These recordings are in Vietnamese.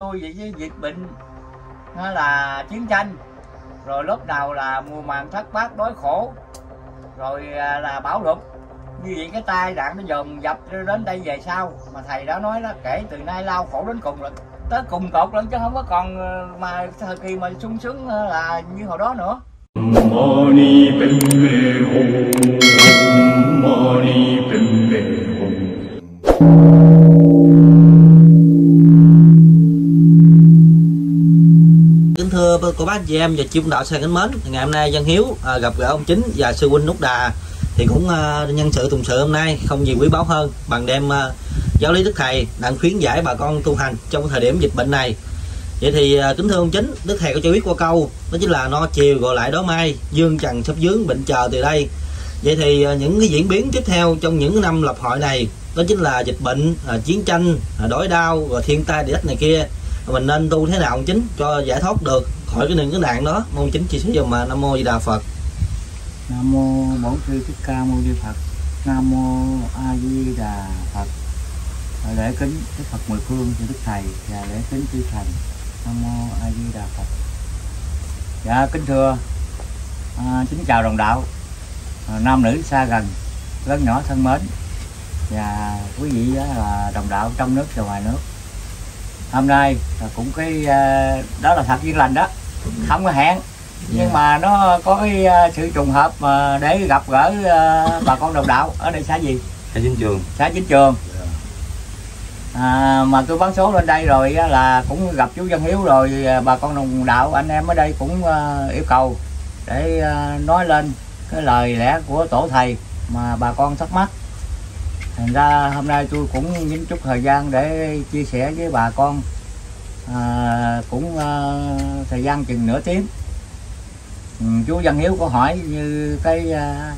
tôi vậy với dịch bệnh hay là chiến tranh. Rồi lúc nào là mùa màng thất bát đói khổ. Rồi à, là bão lụt. Như vậy cái tai nạn nó dồn dập đến đây về sau. Mà thầy đã nói đó, kể từ nay lao khổ đến cùng rồi tới cùng cột lên chứ không có còn à, mà thời kỳ mà sung sướng là như hồi đó nữa. Mani padme hum, mani padme hum. Cô bác chị em và chị đạo sang kính mến. Ngày hôm nay dân Hiếu à, gặp gỡ ông chính và sư huynh Nút Đà thì cũng à, nhân sự tùng sự hôm nay không gì quý báu hơn bằng đem à, giáo lý đức thầy đang khuyến giải bà con tu hành trong thời điểm dịch bệnh này. Vậy thì à, kính thưa ông chính đức thầy có cho biết qua câu đó chính là no chiều gọi lại đó mai dương trần sắp dướng bệnh chờ từ đây. Vậy thì à, những cái diễn biến tiếp theo trong những năm lập hội này đó chính là dịch bệnh à, chiến tranh à, đói đau rồi thiên tai địa đất này kia mình nên tu thế nào ông chính cho giải thoát được? Khỏi cái những cái nạn đó. Mong chính chia sẻ dùm mà nam mô di đà phật. Nam mô bổn sư thích ca mâu ni phật. Nam mô a di đà phật. Lễ kính đức phật mười phương cho đức thầy và lễ kính chư thành nam mô a di đà phật. Dạ kính thưa à, kính chào đồng đạo à, nam nữ xa gần lớn nhỏ thân mến. Và quý vị đó là đồng đạo trong nước và ngoài nước hôm nay là cũng cái à, đó là thật duyên lành đó. Không có hẹn nhưng mà nó có cái à, sự trùng hợp mà để gặp gỡ à, bà con đồng đạo ở đây xã gì? Thầy chính trường. Xã chính trường. À, mà tôi bắn số lên đây rồi là cũng gặp chú Văn Hiếu rồi à, bà con đồng đạo anh em ở đây cũng à, yêu cầu để à, nói lên cái lời lẽ của tổ thầy mà bà con thắc mắc thành ra hôm nay tôi cũng nhín chút thời gian để chia sẻ với bà con. À, cũng à, thời gian chừng nửa tiếng. Ừ, chú Văn Hiếu có hỏi như cái à,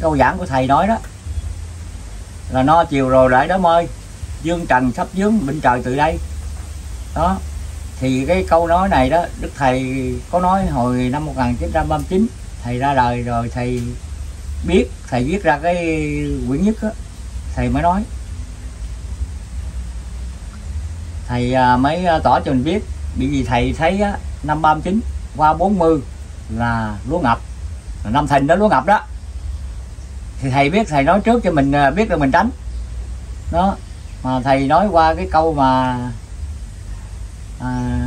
câu giảng của thầy nói đó. Là no chiều rồi lại đó ơi dương trần sắp dướng bệnh trời từ đây. Đó thì cái câu nói này đó đức thầy có nói hồi năm 1939 thầy ra đời rồi thầy biết thầy viết ra cái quyển nhất đó thầy mới nói. Thầy à, mới à, tỏ cho mình biết bởi vì thầy thấy á, năm 39 qua 40 là lúa ngập. Năm thìn đó lúa ngập đó. Thì thầy biết thầy nói trước cho mình à, biết được mình tránh. Đó mà thầy nói qua cái câu mà à,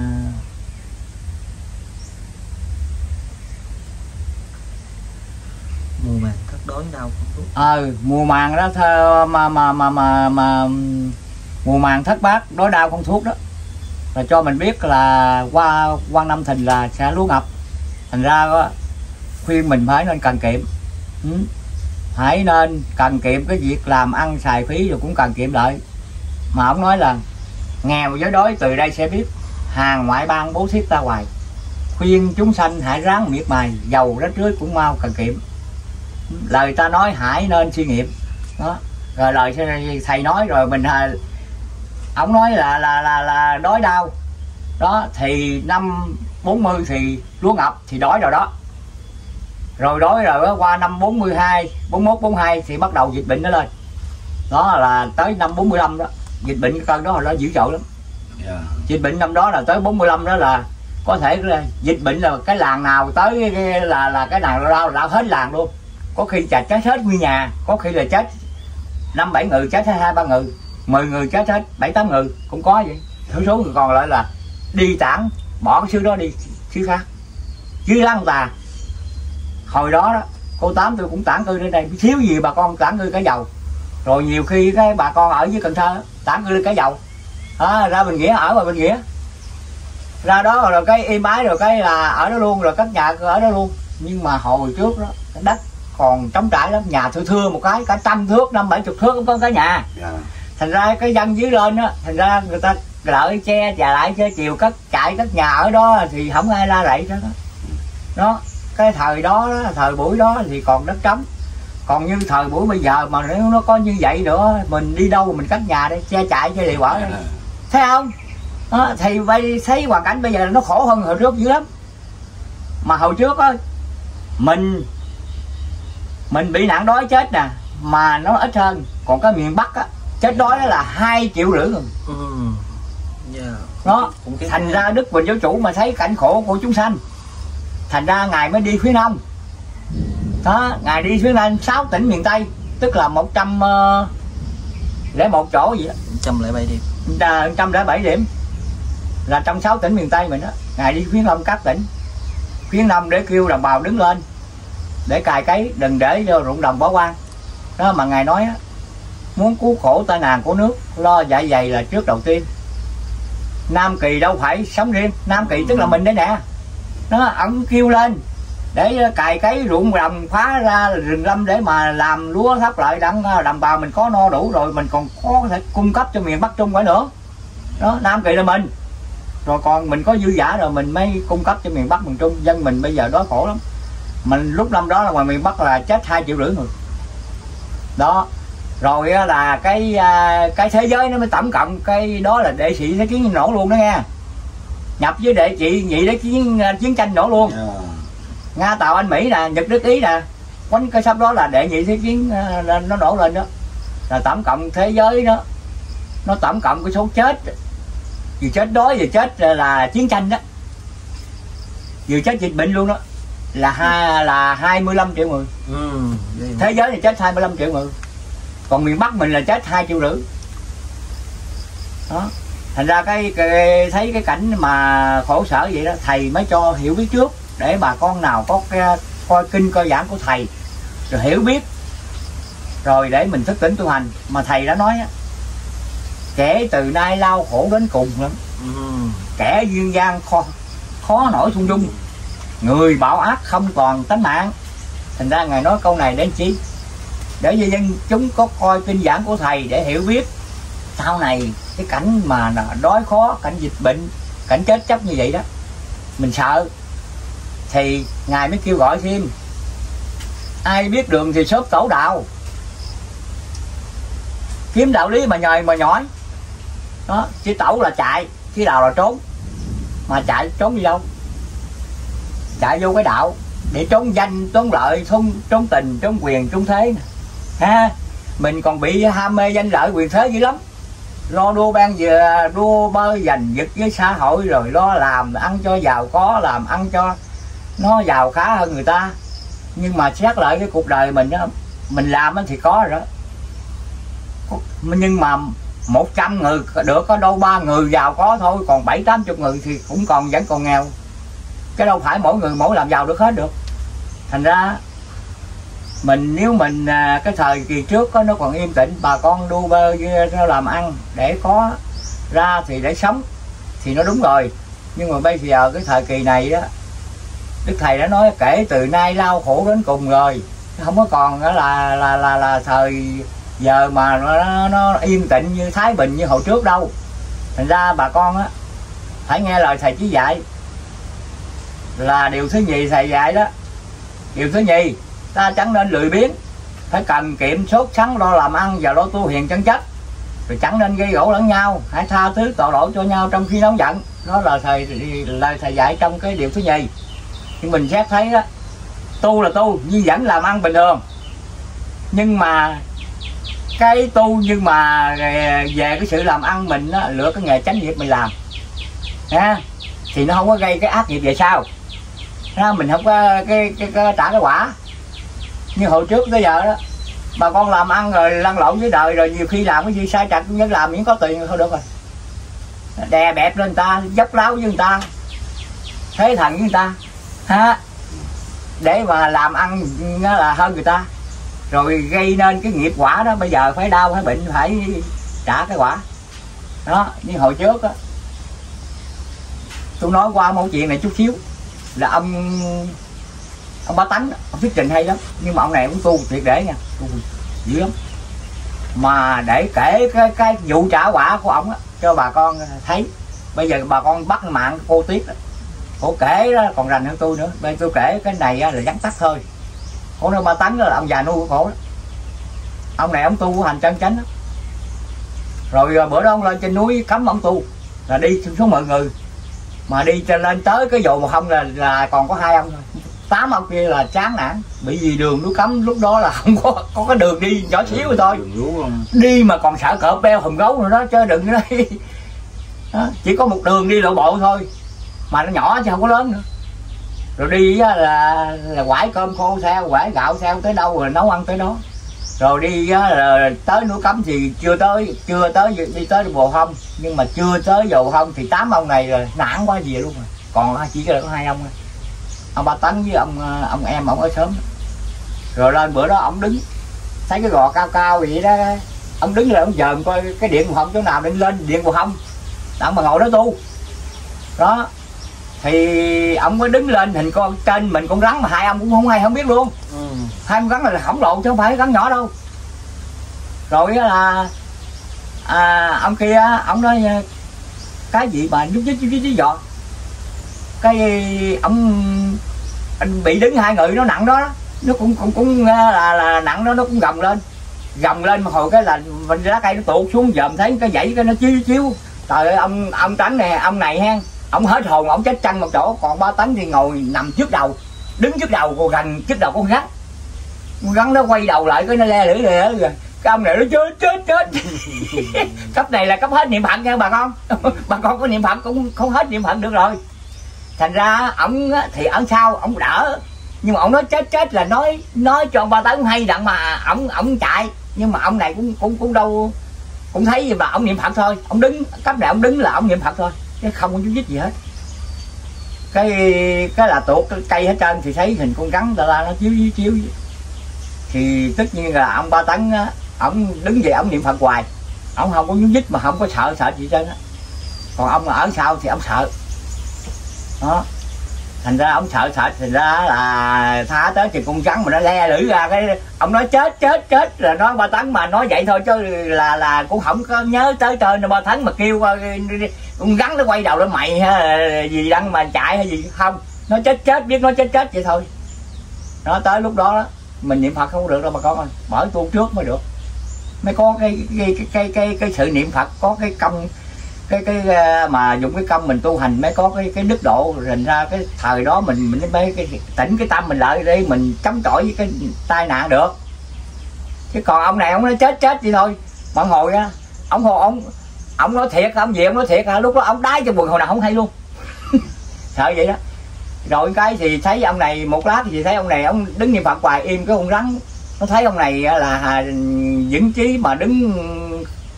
mùa màng đói đau không thuốc. Ờ mùa màng đó thơ, mà mà mà mà mà mùa màng thất bát đói đau không thuốc đó. Là cho mình biết là qua quan năm thìn là sẽ lúa ngập. Thành ra đó, khuyên mình phải nên cần kiệm. Ừ. hãy nên cần kiệm cái việc làm ăn xài phí rồi cũng cần kiệm lợi mà ông nói là nghèo với đói từ đây sẽ biết hàng ngoại bang bố thí ta hoài. Khuyên chúng sanh hãy ráng miệt mài giàu rách rưới cũng mau cần kiệm lời ta nói hãy nên suy nghiệm. Đó. Rồi lời thầy nói rồi mình à, ông nói là là là là đói đau. Đó thì năm 40 thì lúa ngập thì đói rồi đó. Rồi đói rồi đó, qua năm 42 41 42 thì bắt đầu dịch bệnh nó lên. Đó là tới năm 45 đó. Dịch bệnh cái cơn đó là nó dữ dội lắm. Dịch bệnh năm đó là tới 45 đó là có thể là dịch bệnh là cái làng nào tới cái- là là cái làng lao lao hết làng luôn có khi chà chết hết nguyên nhà có khi là chết năm bảy người chết hết hai ba người mười người chết hết bảy tám người cũng có vậy. Thiểu số người còn lại là đi tản bỏ cái xứ đó đi xứ khác. Dưới lăng tà hồi đó đó cô tám tôi cũng tản cư lên đây thiếu gì bà con tản cư cái dầu. Rồi nhiều khi cái bà con ở dưới cần thơ tản cư lên cái dầu. À, ra bình nghĩa ở ngoài bình nghĩa. Ra đó rồi cái im ái rồi cái là ở đó luôn rồi các nhà ở đó luôn. Nhưng mà hồi trước đó cái đất còn trống trải lắm nhà thưa thưa một cái cả trăm thước năm bảy chục thước cũng có cái nhà. Thành ra cái dân dưới lên á thành ra người ta lợi che và lại che chiều cất chạy cất nhà ở đó thì không ai la rậy đó đó cái thời đó, đó thời buổi đó thì còn đất trống. Còn như thời buổi bây giờ mà nếu nó có như vậy nữa mình đi đâu mình cất nhà để che chạy che liều ở đây. Thấy không? Đó, thì bây thấy hoàn cảnh bây giờ nó khổ hơn hồi trước dữ lắm. Mà hồi trước á mình mình bị nạn đói chết nè mà nó ít hơn. Còn cái miền bắc á chết đói đó là hai triệu rưỡi rồi ừ. yeah. cũng cái thành ra đức bình giáo chủ mà thấy cảnh khổ của chúng sanh. Thành ra ngài mới đi phía đông đó ngài đi phía nam sáu tỉnh miền tây tức là một trăm ờ, lẻ một chỗ gì đó trăm lẻ bảy điểm. Là trăm lẻ bảy điểm. Là trong sáu tỉnh miền tây mình đó ngài đi phía đông các tỉnh. Phía đông để kêu đồng bào đứng lên để cài cấy đừng để cho ruộng đồng bỏ hoang đó mà ngài nói muốn cứu khổ tai nạn của nước lo dạ dày là trước đầu tiên. Nam kỳ đâu phải sống riêng nam kỳ tức là mình đấy nè. Nó ổng kêu lên để cài cấy ruộng đồng phá ra rừng lâm để mà làm lúa thóc lại đặng đồng bào mình có no đủ rồi mình còn có thể cung cấp cho miền bắc trung phải nữa. Đó nam kỳ là mình. Rồi còn mình có dư giả rồi mình mới cung cấp cho miền bắc miền trung dân mình bây giờ đói khổ lắm mình lúc năm đó là ngoài miền bắc là chết hai triệu rưỡi người. Đó. Rồi là cái à, cái thế giới nó mới tổng cộng cái đó là đệ sĩ thế chiến nổ luôn đó nghe. Nhập với đệ chị nhị để chiến à, chiến tranh nổ luôn. Ờ. nga tàu anh mỹ nè nhật đức ý nè. Quánh cái sắp đó là đệ nhị thế chiến à, nó- nó nổ lên đó. Là tổng cộng thế giới đó. Nó tổng cộng cái số chết. Vừa chết đói vừa chết là chiến tranh đó. Vừa chết dịch bệnh luôn đó là hai là 25 triệu người. Ừ thế giới thì chết 25 triệu người. Còn miền bắc mình là chết hai triệu rưỡi. Đó. Thành ra cái, cái thấy cái cảnh mà khổ sở vậy đó thầy mới cho hiểu biết trước để bà con nào có cái, coi kinh coi giảng của thầy rồi hiểu biết rồi để mình thức tỉnh tu hành. Mà thầy đã nói á kẻ từ nay lao khổ đến cùng lắm. Ừ. kẻ duyên gian khó, khó nổi thung dung người bảo ác không còn tánh mạng. Thành ra ngài nói câu này đến chi? Để cho dân chúng có coi kinh giảng của thầy để hiểu biết. Sau này, cái cảnh mà đói khó, cảnh dịch bệnh, cảnh chết chóc như vậy đó, mình sợ. Thì ngài mới kêu gọi thêm. Ai biết đường thì sớm tổ đạo. Kiếm đạo lý mà nhời mà nhỏi đó chứ tẩu là chạy chứ đào là trốn. Mà chạy trốn đi đâu? Chạy vô cái đạo để trốn danh trốn lợi trốn, trốn tình trốn quyền trốn thế nè. Ha mình còn bị ham mê danh lợi quyền thế dữ lắm. Lo đua ban giờ đua bơi giành giật với xã hội rồi lo làm ăn cho giàu có làm ăn cho nó giàu khá hơn người ta. Nhưng mà xét lại cái cuộc đời mình á mình làm thì có rồi đó. Nhưng mà một trăm người được có đâu ba người giàu có thôi còn bảy tám chục người thì cũng còn vẫn còn nghèo cái đâu phải mỗi người mỗi làm giàu được hết được. Thành ra mình nếu mình à, cái thời kỳ trước có nó còn yên tĩnh bà con đu bơ với- làm ăn để có ra thì để sống thì nó đúng rồi. Nhưng mà bây giờ cái thời kỳ này đó đức thầy đã nói kể từ nay lao khổ đến cùng rồi. Không có còn đó là là là là thời giờ mà nó, nó yên tĩnh như thái bình như hồi trước đâu. Thành ra bà con á phải nghe lời thầy chỉ dạy là điều thứ nhì thầy dạy đó. Điều thứ nhì ta chẳng nên lười biếng phải cần kiệm sốt sắng lo làm ăn và lo tu hiền chân chất. Rồi chẳng nên gây gỗ lẫn nhau hãy tha thứ tội lỗi cho nhau trong khi nóng giận. Đó là thầy lời thầy dạy trong cái điều thứ nhì. Nhưng mình xét thấy đó tu là tu nhưng vẫn làm ăn bình thường. Nhưng mà cái tu nhưng mà về cái sự làm ăn mình đó, lựa cái nghề chánh nghiệp mình làm. Ha thì nó không có gây cái ác nghiệp về sau ha, mình không có cái, cái, cái trả cái quả. Như hồi trước tới giờ đó bà con làm ăn rồi lăn lộn với đời rồi nhiều khi làm cái gì sai trật nhất làm miễn có tiền thôi được rồi. Đè bẹp lên người ta dốc láo với người ta thế thần với người ta. Ha để mà làm ăn nó là hơn người ta. Rồi gây nên cái nghiệp quả đó bây giờ phải đau phải bệnh phải trả cái quả. Đó như hồi trước á tôi nói qua một chuyện này chút xíu là ông ông bá tánh ông thuyết trình hay lắm. Nhưng mà ông này cũng tu tuyệt để nha, tu dữ lắm. Mà để kể cái cái vụ trả quả của ông á, cho bà con thấy. Bây giờ bà con bắt mạng cô tiết đó. cô kể đó còn rành hơn tôi nữa. Bây tôi kể cái này là vắn tắt thôi. Cô nói ba tánh đó là ông già nuôi của cổ đó. Ông này ông tu hành chân chánh đó. rồi à, bữa đó ông lên trên núi cấm ông tu. Là đi xuống mọi người mà đi cho lên tới cái vụ mà không là là còn có hai ông thôi. Tám ông kia là chán nản. Bị vì đường núi cấm lúc đó là không có có cái đường đi nhỏ xíu rồi thôi đi mà còn sợ cỡ beo hùm gấu nữa đó chứ đừng nói. Đó. chỉ có một đường đi lộ bộ thôi. Mà nó nhỏ chứ không có lớn nữa. Rồi đi á, là là quải cơm khô theo quải gạo theo tới đâu rồi nấu ăn tới đó rồi đi á, là tới núi cấm thì chưa tới chưa tới đi tới bồ hông nhưng mà chưa tới bồ hông thì tám ông này rồi nản quá gì luôn rồi. Còn chỉ có hai ông thôi. Ông ba tấn với ông ờ, ông em ông ở sớm. Rồi lên bữa đó ông đứng thấy cái gò cao cao vậy đó. Ông đứng là ông dòm coi cái điện bồ hông chỗ nào định lên điện bồ hông ông mà ngồi đó tu. Đó thì ông mới đứng lên hình con trên mình con rắn mà hai ông cũng không hay không biết luôn. Ừ. hai con rắn là khổng lồ chứ không phải rắn nhỏ đâu. Rồi là à, ông kia ông nói cái gì mà nhúc nhích nhúc nhích giọt? Cái ông anh bị đứng hai người nó nặng đó nó cũng cũng cũng là, là nặng đó nó cũng gồng lên. Gồng lên một hồi cái là mình lá cây nó tuột xuống dòm thấy cái dãy cái nó chiếu chiếu trời ơi ông ông tránh nè ông này hen ông hết hồn ông chết chăn một chỗ, còn ba tấn thì ngồi nằm trước đầu, đứng trước đầu, còn gần trước đầu con rắn. Con rắn nó quay đầu lại, cái nó le lưỡi lè rồi cái ông này nó chết chết chết. Cấp này là cấp hết niệm phật nha bà con. Bà con có niệm phật cũng không hết niệm phật được rồi. Thành ra ổng thì ở sau ổng đỡ. Nhưng mà ổng nói chết chết là nói nói cho ông ba tấn hay đặng mà ổng ổng chạy. Nhưng mà ông này cũng cũng cũng đâu, cũng thấy gì mà ông niệm phật thôi. Ông đứng, cấp này ông đứng là ông niệm phật thôi chứ không có chú dích gì hết. Cái cái là tuột cái cây hết trơn thì thấy hình con rắn ta la nó chiếu chiếu chiếu. Thì tất nhiên là ông ba tấn á ổng đứng về ổng niệm phật hoài. Ổng không có nhúc nhích mà không có sợ sợ gì trơn á. Còn ông ở sau thì ông sợ. Đó thành ra ông sợ sợ thành ra là tha tới thì con rắn mà nó le lưỡi ra cái ông nói chết chết chết là nói ba tấn mà nói vậy thôi chứ là là cũng không có nhớ tới tên ba tấn mà kêu ờ, con rắn nó quay đầu nó mày ha gì đăng mà chạy hay gì không nó chết chết biết nó chết chết vậy thôi. Nó tới lúc đó, đó mình niệm phật không được đâu bà con ơi mở tu trước mới được. Mới có cái cái cái cái cái, cái sự niệm phật có cái công cái cái à, mà dùng cái công mình tu hành mới có cái cái đức độ, thành ra cái thời đó mình mình mới cái tỉnh cái tâm mình lại đi mình chống chọi với cái tai nạn được. Chứ còn ông này ông nói chết chết vậy thôi. Mà ngồi á, ông hồ, ông ông nói thiệt, ông gì ông nói thiệt à lúc đó ông đái cho quần hồi nào không hay luôn. Sợ vậy đó. Rồi cái thì thấy ông này, một lát thì thấy ông này, ông đứng niệm phật hoài, im cái con rắn. Nó thấy ông này là à, vững chí mà đứng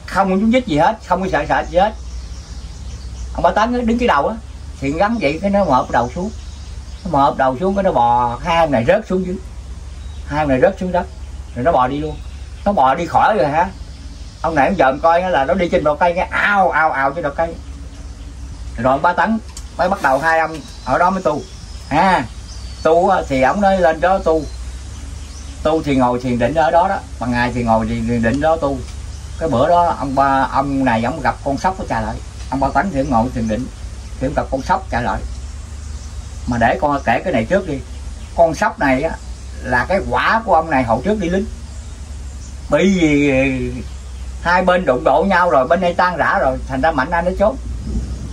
không có chút dích gì hết, không có sợ sợ gì hết ông ba tấn đứng cái đầu á, thì gắn vậy cái nó mợp đầu xuống. Nó mợp đầu xuống cái nó bò hai ông này rớt xuống dưới. Hai ông này rớt xuống đất, rồi nó bò đi luôn. Nó bò đi khỏi rồi hả? Ông này ông dòm coi là nó đi trên đầu cây nghe, ao ao ao trên đầu cây. Rồi ông ba tấn mới bắt đầu hai ông ở đó mới tu. À tu thì ông nói lên đó tu. Tu thì ngồi thiền định ở đó đó bằng ngày thì ngồi thiền định đó tu. Cái bữa đó ông ba, ông này ông gặp con sóc của trà lại ông ba tấn thì ngồi thiền định thì ông gặp con sóc trả lời. Mà để con kể cái này trước đi. Con sóc này á là cái quả của ông này hồi trước đi lính. Bị vì hai bên đụng độ nhau rồi bên đây tan rã rồi thành ra mạnh anh nó trốn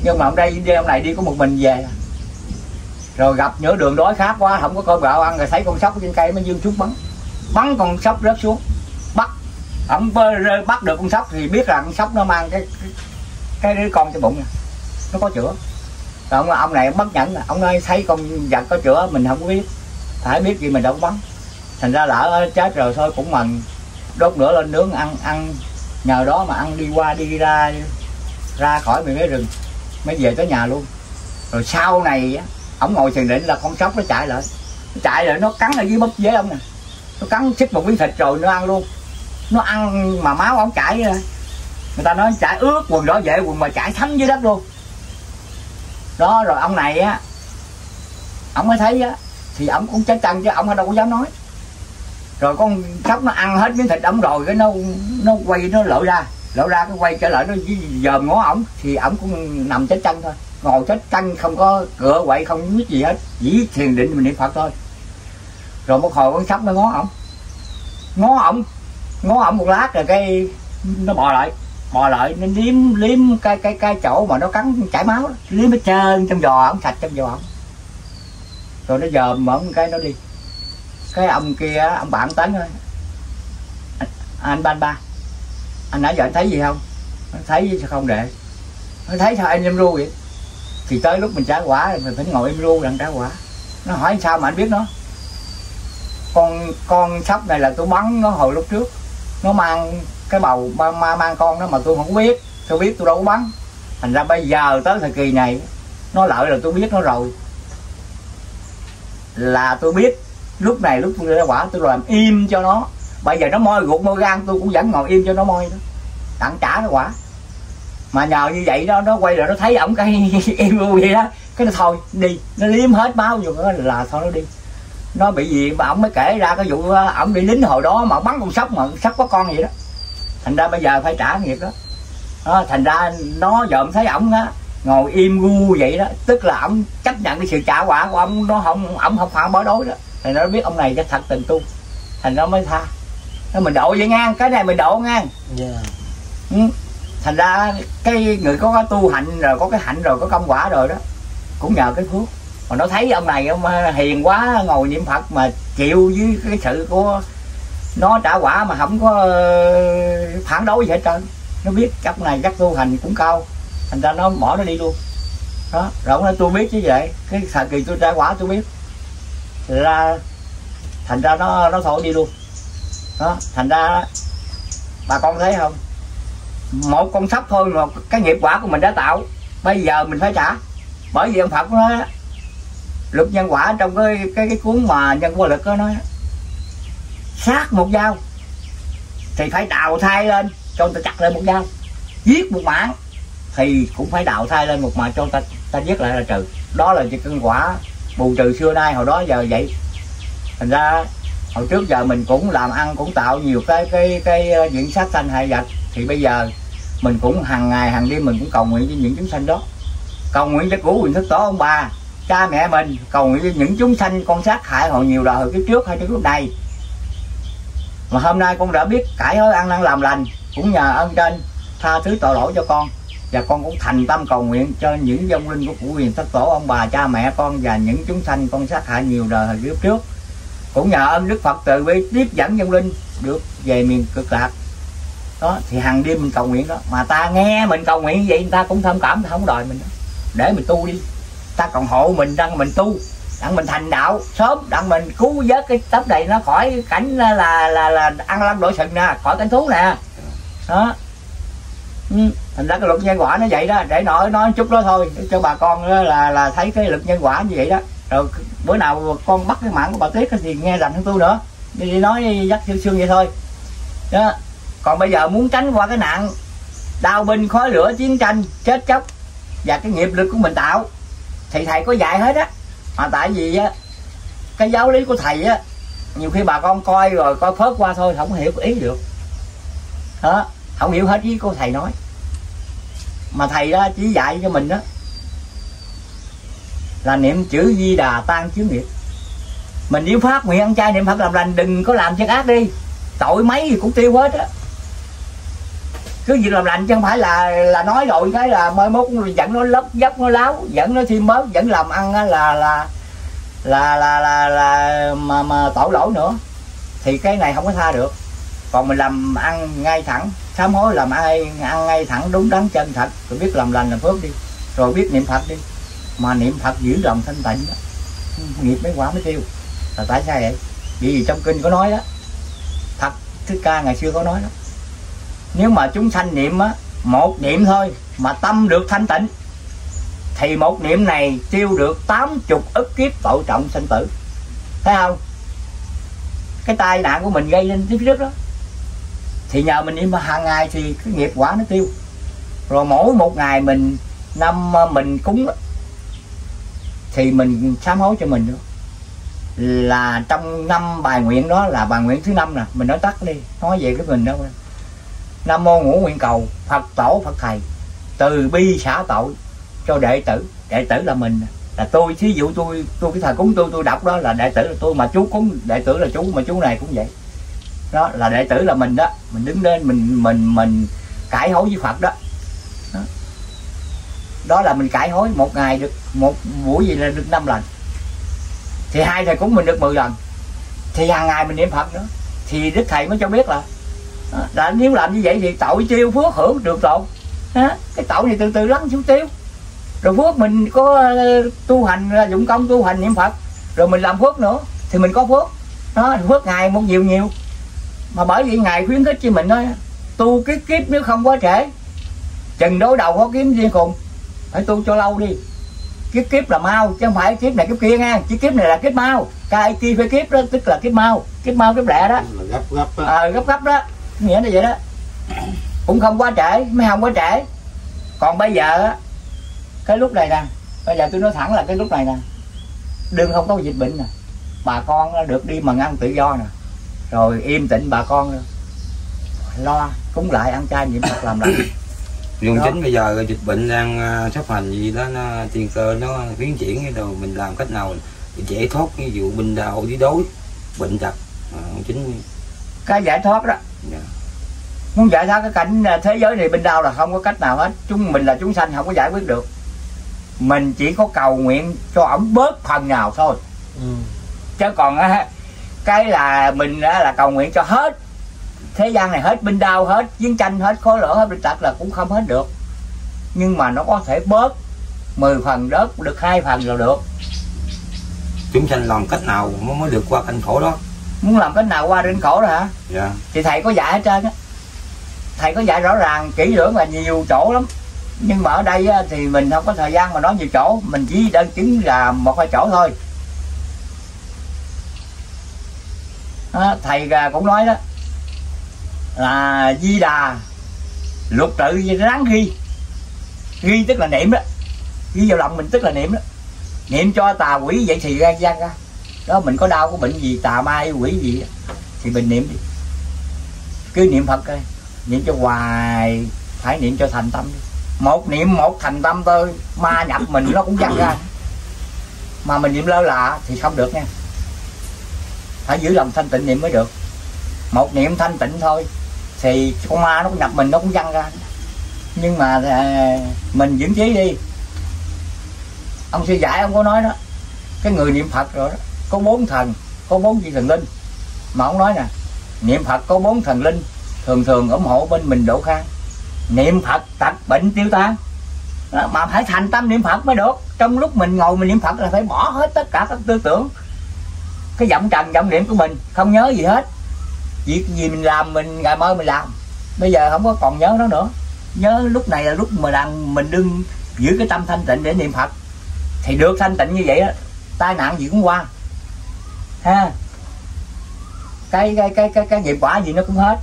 nhưng mà ông đây đi ông này đi có một mình về. Rồi gặp nửa đường đói khát quá không có cơm gạo ăn rồi thấy con sóc trên cây mới dương xuống bắn. Bắn con sóc rớt xuống. Bắt ông bắt được con sóc thì biết là con sóc nó mang cái cái, cái đứa con cho bụng nè, nó có chữa. Rồi ông ông này bất nhẫn ông nói thấy con vật có chữa, mình không biết, phải biết gì mình đâu có bắn. Thành ra lỡ chết rồi thôi cũng mừng, đốt lửa lên nướng ăn ăn. Nhờ đó mà ăn đi qua đi ra ra khỏi miền cái rừng, mới về tới nhà luôn. Rồi sau này ông ngồi thiền định là con sóc nó chạy lại. Nó chạy lại, nó cắn ở dưới bắp dế ông nè. Nó cắn xích một miếng thịt rồi nó ăn luôn. Nó ăn mà máu ông chảy người ta nói chảy ướt quần đó vệ quần mà chảy thấm dưới đất luôn. Đó, rồi ông này á, ông mới thấy á, thì ông cũng chết chân chứ, ông đâu có dám nói. Rồi con sóc nó ăn hết miếng thịt ổng rồi, cái nó nó quay, nó lội ra. Lội ra cái quay trở lại, nó dòm ngó ổng, thì ổng cũng nằm chết chân thôi. Ngồi chết chân không có cửa quậy, không biết gì hết. Chỉ thiền định mình niệm phật thôi. Rồi một hồi con sóc nó ngó ổng. Ngó ổng ngó ổng một lát rồi cái nó bò lại bò lại nó liếm liếm cái cái cái chỗ mà nó cắn chảy máu liếm hết trơn trong giò ổng sạch trong giò ổng rồi nó dòm mở cái nó đi. Cái ông kia ông bạn tấn thôi anh ban ba, anh nãy giờ anh thấy gì không? Anh thấy gì không để? Nó thấy sao anh im ru vậy? Thì tới lúc mình trả quả thì mình phải ngồi im ru đang trả quả. Nó hỏi sao mà anh biết nó? Con con sóc này là tôi bắn nó hồi lúc trước. Nó mang cái bầu ma mang, mang con đó mà tôi không biết. Tôi biết tôi đâu có bắn. Thành ra bây giờ tới thời kỳ này nó lợi là tôi biết nó rồi. Là tôi biết lúc này lúc tôi ra quả tôi làm im cho nó. Bây giờ nó môi ruột môi gan tôi cũng vẫn ngồi im cho nó môi đó. Đặng trả nó quả. Mà nhờ như vậy đó nó quay lại nó thấy ổng cái im luôn vậy đó. Cái nó thôi đi. Nó liếm hết máu vô đó là thôi nó đi. Nó bị gì mà ổng mới kể ra cái vụ ờ, ổng bị lính hồi đó mà bắn con sóc mà sóc có con vậy đó thành ra bây giờ phải trả nghiệp đó, đó thành ra nó dòm thấy ổng á ngồi im gu vậy đó. Tức là ổng chấp nhận cái sự trả quả của ông nó không ổng không phản bó đối đó. Thì nó biết ông này cái thật tình tu. Thành nó mới tha. Nó mình độ vậy ngang cái này mình độ ngang. Dạ. Ừ. thành ra cái người có cái tu hạnh rồi có cái hạnh rồi có công quả rồi đó cũng nhờ cái phước. Mà nó thấy ông này ông hiền quá ngồi niệm phật mà chịu với cái sự của nó trả quả mà không có ờ, phản đối gì hết trơn. Nó biết chắc này chắc tu hành cũng cao. Thành ra nó bỏ nó đi luôn. Đó, rồi nó tôi biết chứ vậy? Cái thời kỳ tôi trả quả tôi biết. Ra, thành ra nó nó thổi đi luôn. Đó, thành ra bà con thấy không? Một con sóc thôi mà cái nghiệp quả của mình đã tạo, bây giờ mình phải trả. Bởi vì ông phật nói luật nhân quả trong cái cái cái cuốn mà nhân quả lực có nói sát một dao. Thì phải đào thai lên cho người ta chặt lên một dao. Giết một mạng thì cũng phải đào thai lên một mà cho người ta ta giết lại là trừ. Đó là cái cân quả bù trừ xưa nay hồi đó giờ vậy. Thành ra hồi trước giờ mình cũng làm ăn cũng tạo nhiều cái cái cái ờ, những sát sanh hại vật. Thì bây giờ mình cũng hàng ngày hàng đêm mình cũng cầu nguyện cho những chúng sanh đó. Cầu nguyện cho cứu quyền thức tổ ông bà cha mẹ mình cầu nguyện cho những chúng sanh con sát hại họ nhiều đời hồi kiếp trước hay trước lúc này mà hôm nay con đã biết cải hối ăn năn làm lành, cũng nhờ ơn trên, tha thứ tội lỗi cho con. Và con cũng thành tâm cầu nguyện cho những vong linh của cụ huyền thất tổ, ông bà, cha, mẹ con và những chúng sanh con sát hại nhiều đời hồi kiếp trước. Cũng nhờ ơn đức phật từ bi tiếp dẫn vong linh được về miền cực lạc. Đó, thì hàng đêm mình cầu nguyện đó. Mà ta nghe mình cầu nguyện vậy, người ta cũng thông cảm ta không đòi mình đó. để mình tu đi. Ta còn hộ mình, đang mình tu đặng mình thành đạo sớm đặng mình cứu vớt cái tấm này nó khỏi cảnh là là là, là ăn lăn đổi sừng nè khỏi cảnh thú nè. Đó. Ừ. thành ra cái luật nhân quả nó vậy đó để nói nói chút đó thôi để cho bà con là là thấy cái luật nhân quả như vậy đó. Rồi bữa nào con bắt cái mạng của bà tiết thì nghe rành hơn tôi nữa đi, đi nói dắt xương xương vậy thôi. Đó. Còn bây giờ muốn tránh qua cái nạn đau binh khói lửa chiến tranh chết chóc và cái nghiệp lực của mình tạo thì thầy có dạy hết á mà tại vì á, cái giáo lý của thầy á, nhiều khi bà con coi rồi coi phớt qua thôi, không hiểu ý được. Đó, không hiểu hết ý của thầy nói. Mà thầy đó chỉ dạy cho mình đó, là niệm chữ di đà tan chứa nghiệp. Mình nếu phát nguyện ăn chay niệm phật làm lành, đừng có làm chân ác đi. Tội mấy thì cũng tiêu hết á cứ việc làm lành chứ không phải là là nói rồi cái là mai mốt dẫn nó lấp dốc nó láo dẫn nó thêm bớt vẫn làm ăn là là là là là là, là mà mà tội lỗi nữa. Thì cái này không có tha được. Còn mình làm ăn ngay thẳng sám hối làm ai ăn ngay thẳng đúng đắn chân thật rồi biết làm lành làm phước đi rồi biết niệm phật đi. Mà niệm phật giữ lòng thanh tịnh đó nghiệp mấy quả mới tiêu. Là tại sao vậy? Vì trong kinh có nói đó thật thích ca ngày xưa có nói đó nếu mà chúng sanh niệm á, một niệm thôi mà tâm được thanh tịnh, thì một niệm này tiêu được tám chục ức kiếp tội trọng sinh tử. Thấy không? Cái tai nạn của mình gây lên tiếp trước đó. Thì nhờ mình niệm hàng ngày thì cái nghiệp quả nó tiêu. Rồi mỗi một ngày mình, năm mình cúng thì mình sám hối cho mình nữa là trong năm bài nguyện đó, là bài nguyện thứ năm nè, mình nói tắt đi, nói về cái mình đâu nam mô ngũ nguyện cầu phật tổ phật thầy. Từ bi xả tội cho đệ tử. Đệ tử là mình. Là tôi thí dụ tôi tôi cái thầy cúng tôi tôi đọc đó là đệ tử là tôi mà chú cúng đệ tử là chú mà chú này cũng vậy. Đó là đệ tử là mình đó. Mình đứng lên mình mình mình cải hối với phật đó. Đó, đó là mình cải hối một ngày được một buổi gì là được năm lần. Thì hai thầy cúng mình được 10 lần. Thì hàng ngày mình niệm phật nữa. Thì đức thầy mới cho biết là là nếu làm như vậy thì tội chiêu phước hưởng được rồi. Ha? cái tội này từ từ lắng xuống tiêu rồi phước mình có ờ, tu hành là dụng công tu hành niệm phật. Rồi mình làm phước nữa thì mình có phước. Đó phước ngày một nhiều nhiều. Mà bởi vì ngài khuyến khích cho mình nói tu kiếp kiếp nếu không quá trễ chừng đối đầu có kiếm riêng cùng phải tu cho lâu đi. Kiếp kiếp là mau chứ không phải kiếp này kiếp kia nha. Chứ kiếp này là kiếp mau. Cái kia phải kiếp đó tức là kiếp mau. Kiếp mau kiếp lẹ đó. Gấp gấp á. ờ gấp gấp đó nghĩa là vậy đó. Cũng không quá trễ mới không quá trễ. Còn bây giờ cái lúc này nè bây giờ tôi nói thẳng là cái lúc này nè đừng không có dịch bệnh nè. Bà con được đi mà ăn tự do nè. Rồi im tĩnh bà con lo cúng lại ăn chay niệm phật làm lại. Đó. chính bây giờ dịch bệnh đang à, sắp hành gì đó nó tiên cơ nó tiến triển cái đầu mình làm cách nào dễ thoát. Ví dụ bình đào đi đối bệnh tật. À, chính. Cái giải thoát đó Dạ. muốn giải thoát cái cảnh à, thế giới này bên đâu là không có cách nào hết. Chúng mình là chúng sanh không có giải quyết được. Mình chỉ có cầu nguyện cho ổng bớt phần nào thôi. Ừ. chứ còn á cái là mình á, là cầu nguyện cho hết thế gian này hết binh đau hết chiến tranh hết khối lửa hết bệnh tật là cũng không hết được. Nhưng mà nó có thể bớt 10 phần đất được hai phần là được. Chúng sanh làm cách nào mới mới được qua cảnh khổ đó muốn làm cách nào qua đến khổ rồi hả? Dạ. Thì thầy có dạy hết trơn á. Thầy có dạy rõ ràng kỹ lưỡng là nhiều chỗ lắm. Nhưng mà ở đây á, thì mình không có thời gian mà nói nhiều chỗ. Mình chỉ đơn chứng là một hai chỗ thôi. Đó, thầy à, cũng nói đó là di đà lục tự ráng ghi. Ghi tức là niệm đó. Ghi vào lòng mình tức là niệm đó. Niệm cho tà quỷ vậy thì ra ra ra đó mình có đau có bệnh gì tà ma yêu quỷ gì thì mình niệm đi. Cứ niệm phật thôi niệm cho hoài phải niệm cho thành tâm đi. Một niệm một thành tâm thôi ma nhập mình nó cũng văng ra. Mà mình niệm lơ là thì không được nha. Phải giữ lòng thanh tịnh niệm mới được. Một niệm thanh tịnh thôi thì con ma nó cũng nhập mình nó cũng văng ra. Nhưng mà à, mình dưỡng trí đi. Ông sư giải ông có nói đó cái người niệm phật rồi đó có bốn thần có bốn vị thần linh. Mà ông nói nè niệm phật có bốn thần linh thường thường ủng hộ bên mình độ khang. Niệm phật tật bệnh tiêu tan. Đó, mà phải thành tâm niệm phật mới được. Trong lúc mình ngồi mình niệm phật là phải bỏ hết tất cả các tư tưởng cái giọng trần giọng niệm của mình không nhớ gì hết. Việc gì mình làm mình ngày mơ mình làm. Bây giờ không có còn nhớ nó nữa. Nhớ lúc này là lúc mà đang mình đương giữ cái tâm thanh tịnh để niệm phật. Thì được thanh tịnh như vậy á tai nạn gì cũng qua ha. Cái cái cái cái cái nghiệp quả gì nó cũng hết.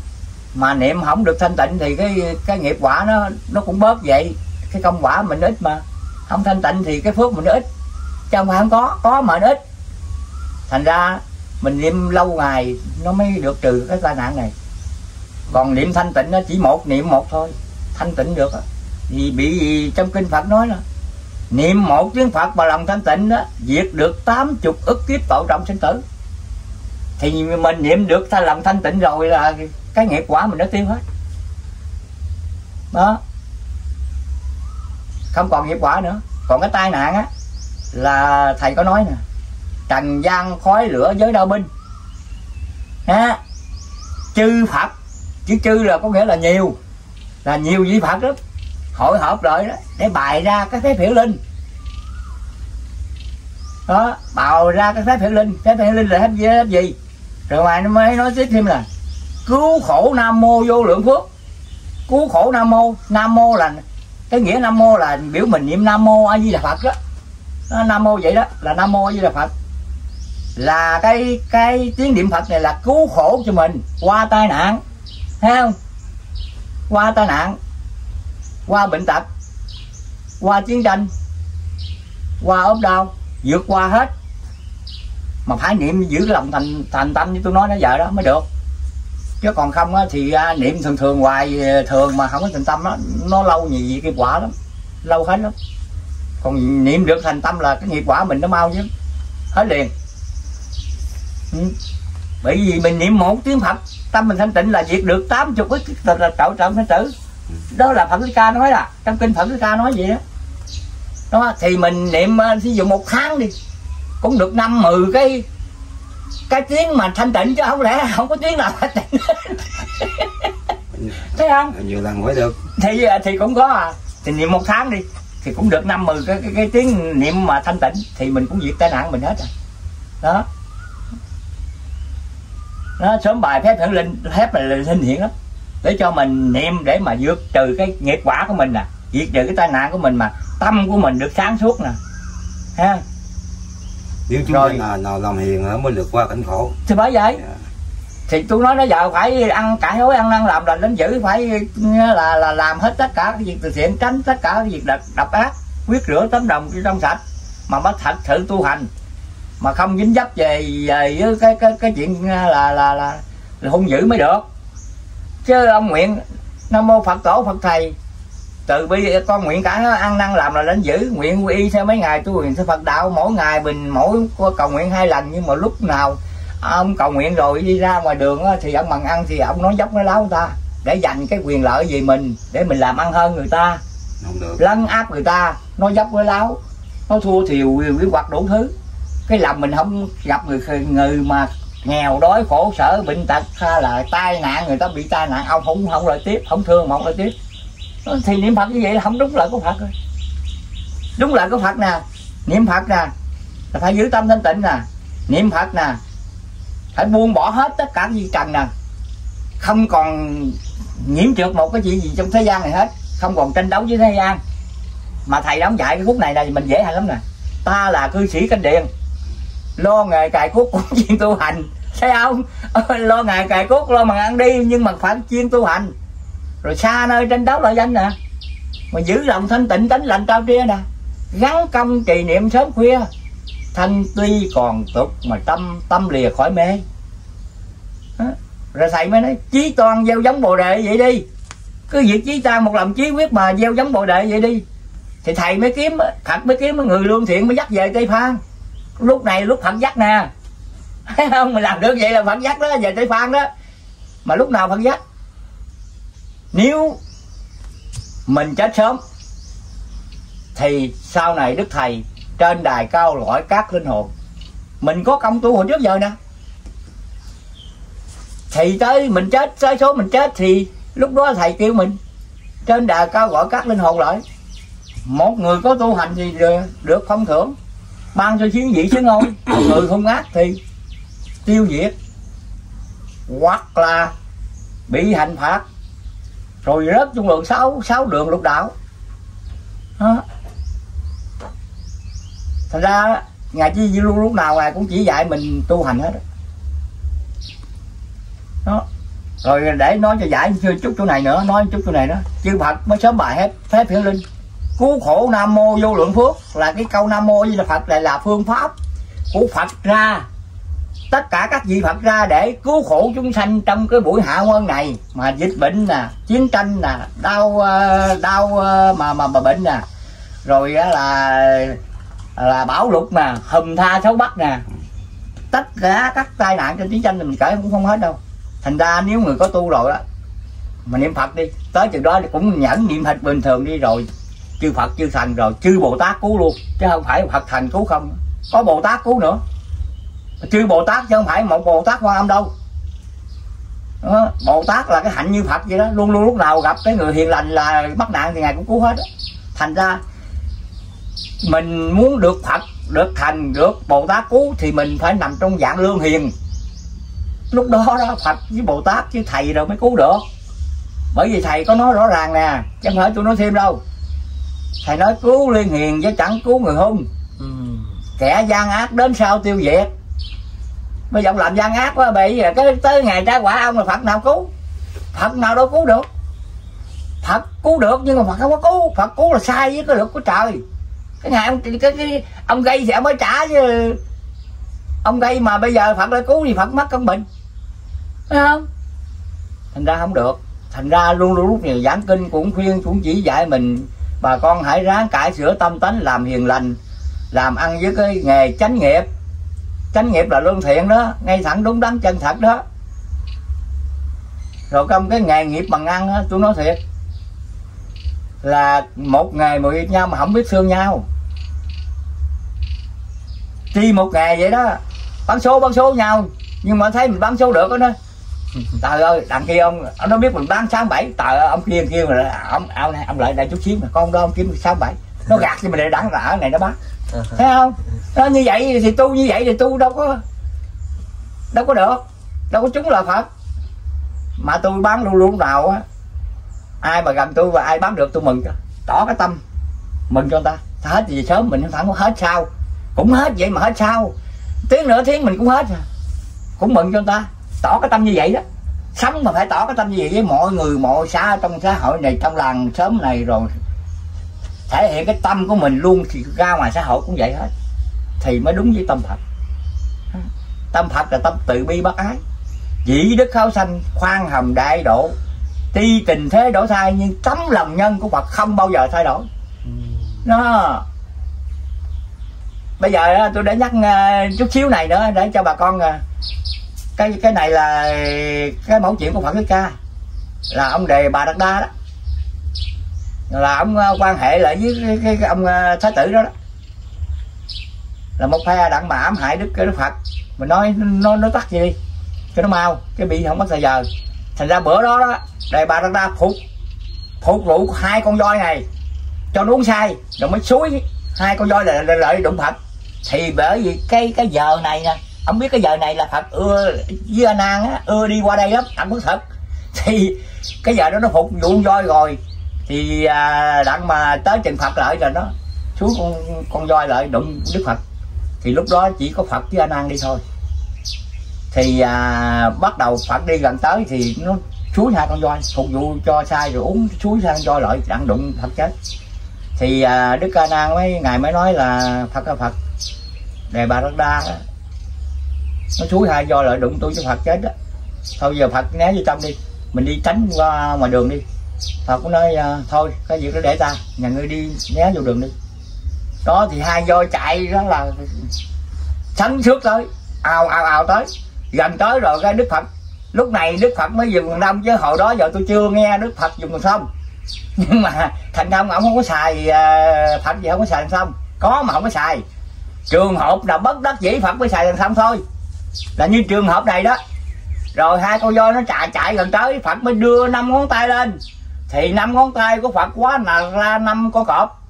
Mà niệm không được thanh tịnh thì cái cái nghiệp quả nó nó cũng bớt vậy. Cái công quả mình ít mà. Không thanh tịnh thì cái phước mình ít. Chứ không phải không có có mà ít. Thành ra mình niệm lâu ngày nó mới được trừ cái tai nạn này. Còn niệm thanh tịnh nó chỉ một, niệm một thôi. Thanh tịnh được thì bị gì trong kinh phật nói là niệm một tiếng phật mà lòng thanh tịnh đó diệt được tám chục ức kiếp tội trọng sinh tử thì mình niệm được ta lòng thanh tịnh rồi là cái nghiệp quả mình nó tiêu hết. Đó. Không còn nghiệp quả nữa. Còn cái tai nạn á, là thầy có nói nè, trần gian khói lửa giới đao binh. Ha chư phật, chữ chư là có nghĩa là nhiều là nhiều vị phật đó hội họp lại đó, để bày ra cái phép hiểu linh. Đó, bào ra cái phép hiểu linh. Phép hiểu linh là phép gì? Rồi ngoài nó mới nói tiếp thêm là cứu khổ nam mô vô lượng phước. Cứu khổ nam mô. Nam mô là cái nghĩa nam mô là biểu mình niệm nam mô a di đà phật Đó, nam mô vậy đó là nam mô a di đà phật. Là cái cái tiếng niệm phật này là cứu khổ cho mình qua tai nạn. Thấy không? Qua tai nạn qua bệnh tật qua chiến tranh qua ốm đau vượt qua hết mà phải niệm giữ cái lòng thành thành tâm như tôi nói nó giờ đó mới được. Chứ còn không á, thì à, niệm thường thường hoài à, thường mà không có thành tâm đó, nó lâu nhiều gì cái quả lắm lâu hết lắm. Còn niệm được thành tâm là cái nghiệp quả mình nó mau chứ hết liền. Ừ. bởi vì mình niệm một tiếng phật tâm mình thanh tịnh là diệt được tám chục cái trậu trọng thanh tử đó là phật thích ca nói là trong kinh phật thích ca nói vậy đó. Đó thì mình niệm à, ví dụ một tháng đi cũng được năm mười cái cái tiếng mà thanh tịnh chứ không lẽ không có tiếng nào thanh tịnh. Thấy không? Nhiều lần mới được. Thì thì cũng có à. Thì niệm một tháng đi thì cũng được năm mười cái, cái, cái tiếng niệm mà thanh tịnh thì mình cũng diệt tai nạn mình hết rồi. Đó. Nó sớm bài phép hiển linh phép là linh hiển lắm. Để cho mình niệm để mà vượt trừ cái nghiệp quả của mình nè diệt trừ cái tai nạn của mình mà tâm của mình được sáng suốt nè. Ha nếu chúng Rồi. ta nào, nào làm hiền mới được qua cảnh khổ thì bởi vậy Dạ. thì tôi nói nó giờ phải ăn cải hối ăn năn làm lành đến dữ phải là là làm hết tất cả cái việc từ thiện tránh tất cả cái việc độc, độc ác quyết rửa tấm đồng cho trong sạch mà mới thật sự tu hành mà không dính dấp về về với cái cái cái chuyện là là là, là hung dữ mới được chứ ông nguyện nam mô phật tổ phật thầy từ bi con nguyện cả ăn năn làm là đến giữ. Nguyện quy y theo mấy ngày tu nguyện theo phật đạo. Mỗi ngày mình mỗi cầu nguyện hai lần nhưng mà lúc nào ông cầu nguyện rồi đi ra ngoài đường thì ông bằng ăn thì ông nói dốc nói láo người ta để dành cái quyền lợi gì mình để mình làm ăn hơn người ta. Lấn áp người ta nói dốc nói láo nó thua thiều quyến hoặc đủ thứ. Cái lòng mình không gặp người người mà nghèo đói khổ sở bệnh tật hay là tai nạn người ta bị tai nạn ông không không lợi tiếp không thương mà không lợi tiếp thì niệm phật như vậy là không đúng lời của phật rồi. Đúng lời của phật nè, niệm phật nè, là phải giữ tâm thanh tịnh nè. Niệm phật nè, phải buông bỏ hết tất cả gì trần nè. Không còn nhiễm trượt một cái chuyện gì trong thế gian này hết. Không còn tranh đấu với thế gian. Mà thầy đóng dạy cái khúc này là mình dễ hơn lắm nè. Ta là cư sĩ canh điện lo nghề cài cuốc cũng chuyên tu hành. Thấy không? Ờ, lo nghề cài cuốc, lo mà ăn đi, nhưng mà phải chuyên tu hành rồi xa nơi tranh đấu lợi danh nè. Mà giữ lòng thanh tịnh, tánh lành cao tria nè. Gắn công trì niệm sớm khuya. Thanh tuy còn tục mà tâm tâm lìa khỏi mê. Đó. rồi thầy mới nói, chí toàn gieo giống bồ đề vậy đi. Cứ việc chí ta một lòng chí quyết mà gieo giống bồ đề vậy đi. Thì thầy mới kiếm, thật mới kiếm, người lương thiện mới dắt về tây phan. Lúc này lúc phật dắt nè. Thấy không? Mình làm được vậy là phật dắt đó, về tây phan đó. Mà lúc nào phật dắt? Nếu mình chết sớm thì sau này đức thầy trên đài cao gọi các linh hồn mình có công tu hồi trước giờ nè. Thì tới mình chết tới số mình chết thì lúc đó thầy kêu mình trên đài cao gọi các linh hồn lại một người có tu hành thì được, được phong thưởng? Ban cho chiến vị chứ ngôi một người không ác thì tiêu diệt hoặc là bị hành phạt rồi rớt trong đường sáu sáu đường lục đạo. Đó. thành ra, ngài chi luôn lúc nào ngài cũng chỉ dạy mình tu hành hết á. đó. Rồi để nói cho giải chút chỗ này nữa, nói chút chỗ này đó chư phật mới sớm bài hết, phép hiển linh. Cứu khổ nam mô vô lượng phước là cái câu nam mô với là phật lại là phương pháp của phật ra tất cả các vị phật ra để cứu khổ chúng sanh trong cái buổi hạ quân này. Mà dịch bệnh nè chiến tranh nè đau ờ, đau ờ, mà mà, mà bệnh nè. Rồi là là bão lụt nè hùm tha xấu bắc nè. Tất cả các tai nạn trên chiến tranh thì mình kể cũng không hết đâu. Thành ra nếu người có tu rồi đó mà niệm phật đi tới chừng đó thì cũng nhẫn niệm phật bình thường đi rồi. Chư phật chư thành rồi chư bồ tát cứu luôn. Chứ không phải phật thành cứu không. Có bồ tát cứu nữa chư bồ tát chứ không phải một bồ tát quan âm đâu đó. bồ tát là cái hạnh như phật vậy đó luôn luôn lúc nào gặp cái người hiền lành là mắc nạn thì ngài cũng cứu hết đó. thành ra mình muốn được phật được thần được bồ tát cứu thì mình phải nằm trong dạng lương hiền lúc đó đó phật với bồ tát chứ thầy rồi mới cứu được bởi vì thầy có nói rõ ràng nè chứ không phải tôi nói thêm đâu thầy nói cứu liên hiền chứ chẳng cứu người hung ừ. kẻ gian ác đến sau tiêu diệt bây giờ ông làm gian ác quá bị cái tới ngày trái quả ông là phật nào cứu? Phật nào đâu cứu được. Phật cứu được nhưng mà phật không có cứu. Phật cứu là sai với cái luật của trời. Cái ngày ông cái, cái ông gây thì ông mới trả chứ. Ông gây mà bây giờ phật lại cứu thì phật mất công bệnh. Phải không? Thành ra không được. Thành ra luôn luôn lúc nhiều giảng kinh cũng khuyên cũng chỉ dạy mình. Bà con hãy ráng cải sửa tâm tánh làm hiền lành làm ăn với cái nghề chánh nghiệp chánh nghiệp là lương thiện đó ngay thẳng đúng đắn chân thật đó. Rồi trong cái nghề nghiệp bằng ăn á tôi nói thiệt là một nghề mà yêu nhau mà không biết thương nhau. Chi một nghề vậy đó bán số bán số nhau nhưng mà thấy mình bán số được đó. Trời ơi đằng kia ông ông nó biết mình bán sáu bảy trời ơi ông kia kia mà ông ông này ông lại đây chút xíu mà con đó ông kiếm sáu bảy. Nó gạt cho mình để đắng là ở này nó bán thấy không nó như vậy thì tu như vậy thì tu đâu có đâu có được. Đâu có chúng là phật. Mà tôi bán luôn luôn nào á, ai mà gần tôi và ai bán được tôi mừng cho. Tỏ cái tâm mừng cho người ta. Ta hết gì sớm mình không có hết sao. Cũng hết vậy mà hết sao. Tiếng nữa tiếng mình cũng hết cũng mừng cho người ta. Tỏ cái tâm như vậy đó. Sống mà phải tỏ cái tâm như vậy với mọi người, mọi xã trong xã hội này, trong làng sớm này rồi. Thể hiện cái tâm của mình luôn thì ra ngoài xã hội cũng vậy hết thì mới đúng với tâm Phật. Tâm Phật là tâm từ bi bác ái. Dĩ đức kháo sanh khoan hầm đại độ tuy tình thế đổi thay nhưng tấm lòng nhân của Phật không bao giờ thay đổi. Nó bây giờ tôi đã nhắc ờ, chút xíu này nữa để cho bà con ờ, cái cái này là cái mẫu chuyện của Phật Thích Ca. Là ông đề bà Đắc Đa đó. Là ông ờ, quan hệ lại với cái, cái, cái ông thái tử đó, đó là một phe đặng mà ám hại đức cái đức Phật. Mình nói nó nó tắt gì đi? Cho nó mau cái bị không mất thời giờ. Thành ra bữa đó đó đề bà đang ra phục phục vụ hai con voi này. Cho nó uống say rồi mới suối hai con voi là lợi đụng Phật. Thì bởi vì cái cái giờ này nè ông biết cái giờ này là Phật ưa với anh an á ưa đi qua đây lắm ông Phước thật. Thì cái giờ đó nó phục vụ con voi rồi. Thì à, đặng mà tới trình Phật lại rồi nó xuống con con voi lại đụng Đức Phật thì lúc đó chỉ có Phật với Anan đi thôi. Thì à, bắt đầu Phật đi gần tới thì nó chuối hai con voi phục vụ cho sai rồi uống chuối hai con voi lại đặng đụng Phật chết. Thì à, Đức A Nan mấy ngài mới nói là Phật là Phật đề bà đất đa đó. nó chuối hai voi lại đụng tôi cho phật chết đó thôi giờ phật né vô trong đi mình đi tránh qua ngoài đường đi. Phật cũng nói à, thôi cái việc đó để ta nhà ngươi đi né vô đường đi đó thì hai voi chạy đó là sắn trước tới ào ào ào tới. Gần tới rồi cái đức phật. Lúc này đức phật mới dùng năm, chứ hồi đó giờ tôi chưa nghe đức phật dùng còn xong. Nhưng mà thành đông ông không có xài ờ, phật gì, không có xài xong. Có mà không có xài. Trường hợp là bất đắc dĩ phật mới xài đèn xong thôi. Là như trường hợp này đó. Rồi hai con voi nó chạy chạy gần tới, phật mới đưa năm ngón tay lên. Thì năm ngón tay của phật quá là ra năm con cọp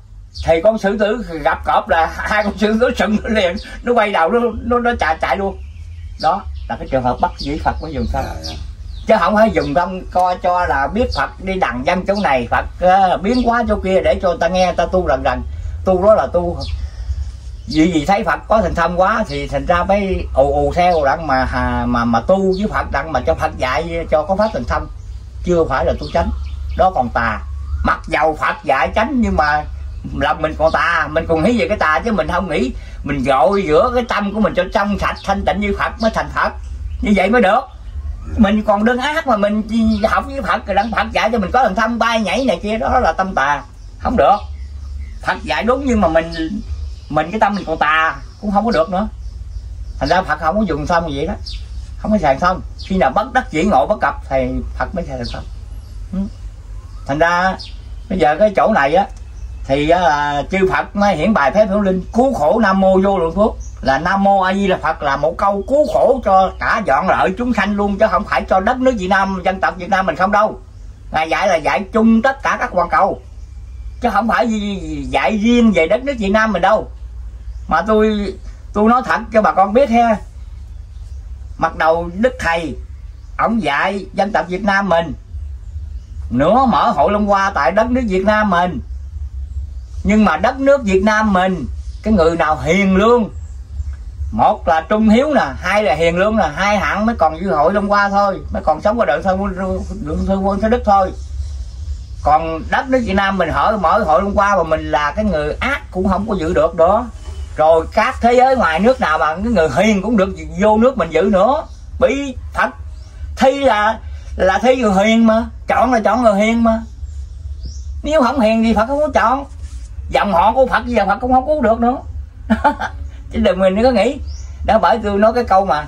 thì con sư tử gặp cọp là hai con sư tử sừng liền nó quay đầu nó nó, nó chạy chạy luôn. Đó là cái trường hợp bắt dĩ phật mới dùng xong chứ không phải dùng tâm coi cho là biết phật đi đằng dân chỗ này phật uh, biến hóa chỗ kia để cho ta nghe ta tu lần lần. Tu đó là tu. Vì vì thấy Phật có thành thông quá thì thành ra mới ù ù theo đặng mà mà mà tu với Phật đặng mà cho Phật dạy cho có pháp thành thông. Chưa phải là tu chánh. Đó còn tà. Mặc dầu Phật dạy chánh nhưng mà lòng mình còn tà mình còn nghĩ về cái tà chứ mình không nghĩ. Mình dội giữa cái tâm của mình cho trong sạch, thanh tịnh như Phật mới thành Phật. Như vậy mới được. Mình còn đơn ác mà mình học với Phật rồi đặng Phật dạy cho mình có thần thông bay nhảy này kia, đó là tâm tà. Không được. Phật dạy đúng nhưng mà mình mình cái tâm mình còn tà, cũng không có được nữa. Thành ra phật không có dùng xong vậy đó. Không có xài xong. Khi nào bất đắc dĩ ngộ bất cập thì phật mới xài xong. Thành ra bây giờ cái chỗ này á thì là chư phật mới hiển bài phép hữu linh, cứu khổ nam mô vô lượng phước là nam mô a di là phật là một câu cứu khổ cho cả dọn lợi chúng sanh luôn, chứ không phải cho đất nước việt nam, dân tộc việt nam mình không đâu. Ngài dạy là dạy chung tất cả các hoàn cầu, chứ không phải dạy riêng về đất nước việt nam mình đâu. Mà tôi tôi nói thật cho bà con biết ha mặt đầu đức thầy, ông dạy dân tộc việt nam mình nữa mở hội long hoa tại đất nước việt nam mình nhưng mà đất nước việt nam mình, cái người nào hiền lương? Một là trung hiếu nè, hai là hiền lương là hai hạng mới còn dư hội long qua thôi, mới còn sống qua đời thơ đường thư quân thế đức thôi. Còn đất nước việt nam mình hỏi mở hội long qua mà mình là cái người ác cũng không có giữ được đó. Rồi các thế giới ngoài nước nào mà cái người hiền cũng được vô nước mình giữ nữa. Bị thật thi là là thi người hiền mà, chọn là chọn người hiền mà. Nếu không hiền thì phật không có chọn dòng họ của phật giờ phật cũng không cứu được nữa. Chứ đừng mình có nghĩ. Đó bởi tôi nói cái câu mà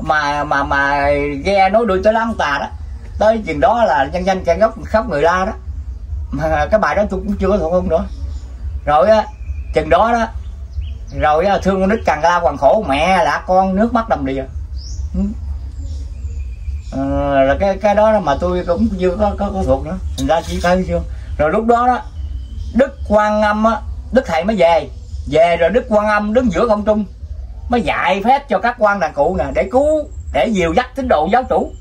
mà mà mà ghe nói đuôi tới lăng tà đó. Tới chừng đó là nhân danh can gốc khóc người la đó. Mà cái bài đó tôi cũng chưa có thuộc không nữa. Rồi á chừng đó đó rồi thương con nít càng la hoàng khổ mẹ là con nước mắt đầm đìa. Ừ. Ờ, là cái cái đó mà tôi cũng chưa có có, có thuộc nữa. Thành ra chỉ thấy chưa? Rồi lúc đó đó đức quan âm á đức thầy mới về. Về rồi đức quan âm đứng giữa không trung mới dạy phép cho các quan đàn cụ nè để cứu để dìu dắt tín đồ giáo chủ.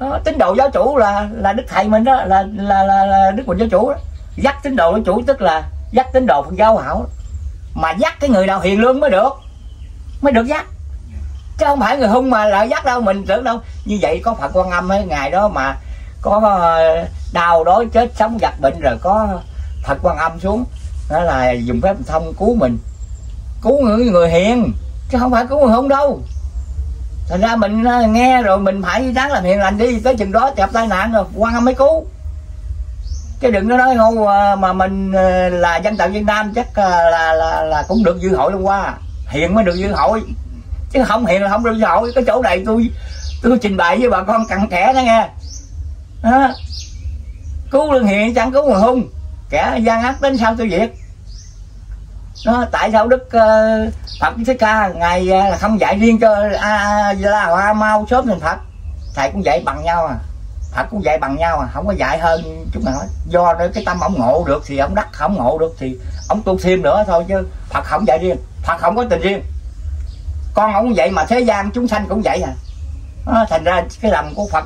Đó, tín đồ giáo chủ là là đức thầy mình đó là là là, là đức quỳnh giáo chủ đó. dắt tín đồ giáo chủ tức là dắt tín đồ phật giáo hảo. Mà dắt cái người nào hiền lương mới được mới được dắt. Chứ không phải người hung mà lại dắt đâu mình tưởng đâu. Như vậy có phật quan âm ấy ngày đó mà có ờ, đau đói chết sống giặc bệnh rồi có phật quan âm xuống. Đó là dùng phép thông cứu mình. Cứu người người hiền, chứ không phải cứu người hung đâu. Thành ra mình à, nghe rồi mình phải ráng làm hiền lành đi, tới chừng đó gặp tai nạn rồi quan âm mới cứu. Cái đừng có nói ngu à, mà mình à, là dân tộc Việt Nam chắc là là là cũng được dư hội luôn qua. Hiền mới được dư hội. Chứ không hiền là không được dư hội. Cái chỗ này tôi tôi trình bày với bà con cặn kẽ đó nghe. Đó. cứu lương hiền chẳng cứu người hung kẻ gian ác đến sao tôi diệt đó tại sao đức uh, phật thích ca ngày uh, không dạy riêng cho a la hoa mau sớm thành phật? Thầy cũng dạy bằng nhau à. Phật cũng dạy bằng nhau à. Không có dạy hơn chúng nào nói do nữa cái tâm ông ngộ được thì ông đắc không ngộ được thì ông tu thêm nữa thôi chứ phật không dạy riêng. Phật không có tình riêng. Con ông vậy mà thế gian chúng sanh cũng vậy à. Đó, thành ra cái lòng của phật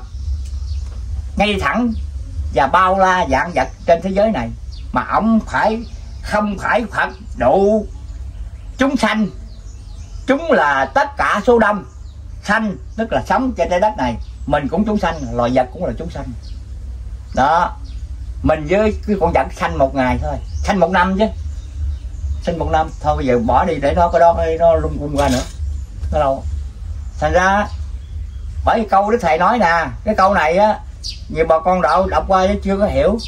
ngay thẳng và bao la dạng vật trên thế giới này mà ông phải không phải phật độ chúng sanh. Chúng là tất cả số đông. Sanh tức là sống trên trái đất này. Mình cũng chúng sanh, loài vật cũng là chúng sanh. Đó. Mình với cái con vật sanh một ngày thôi. Sanh một năm chứ. Sinh một năm. Thôi bây giờ bỏ đi để nó có đó nó lung tung qua nữa. Nó đâu? Thành ra, bởi câu đức thầy nói nè, cái câu này á, nhiều bà con đạo đọc qua chứ chưa có hiểu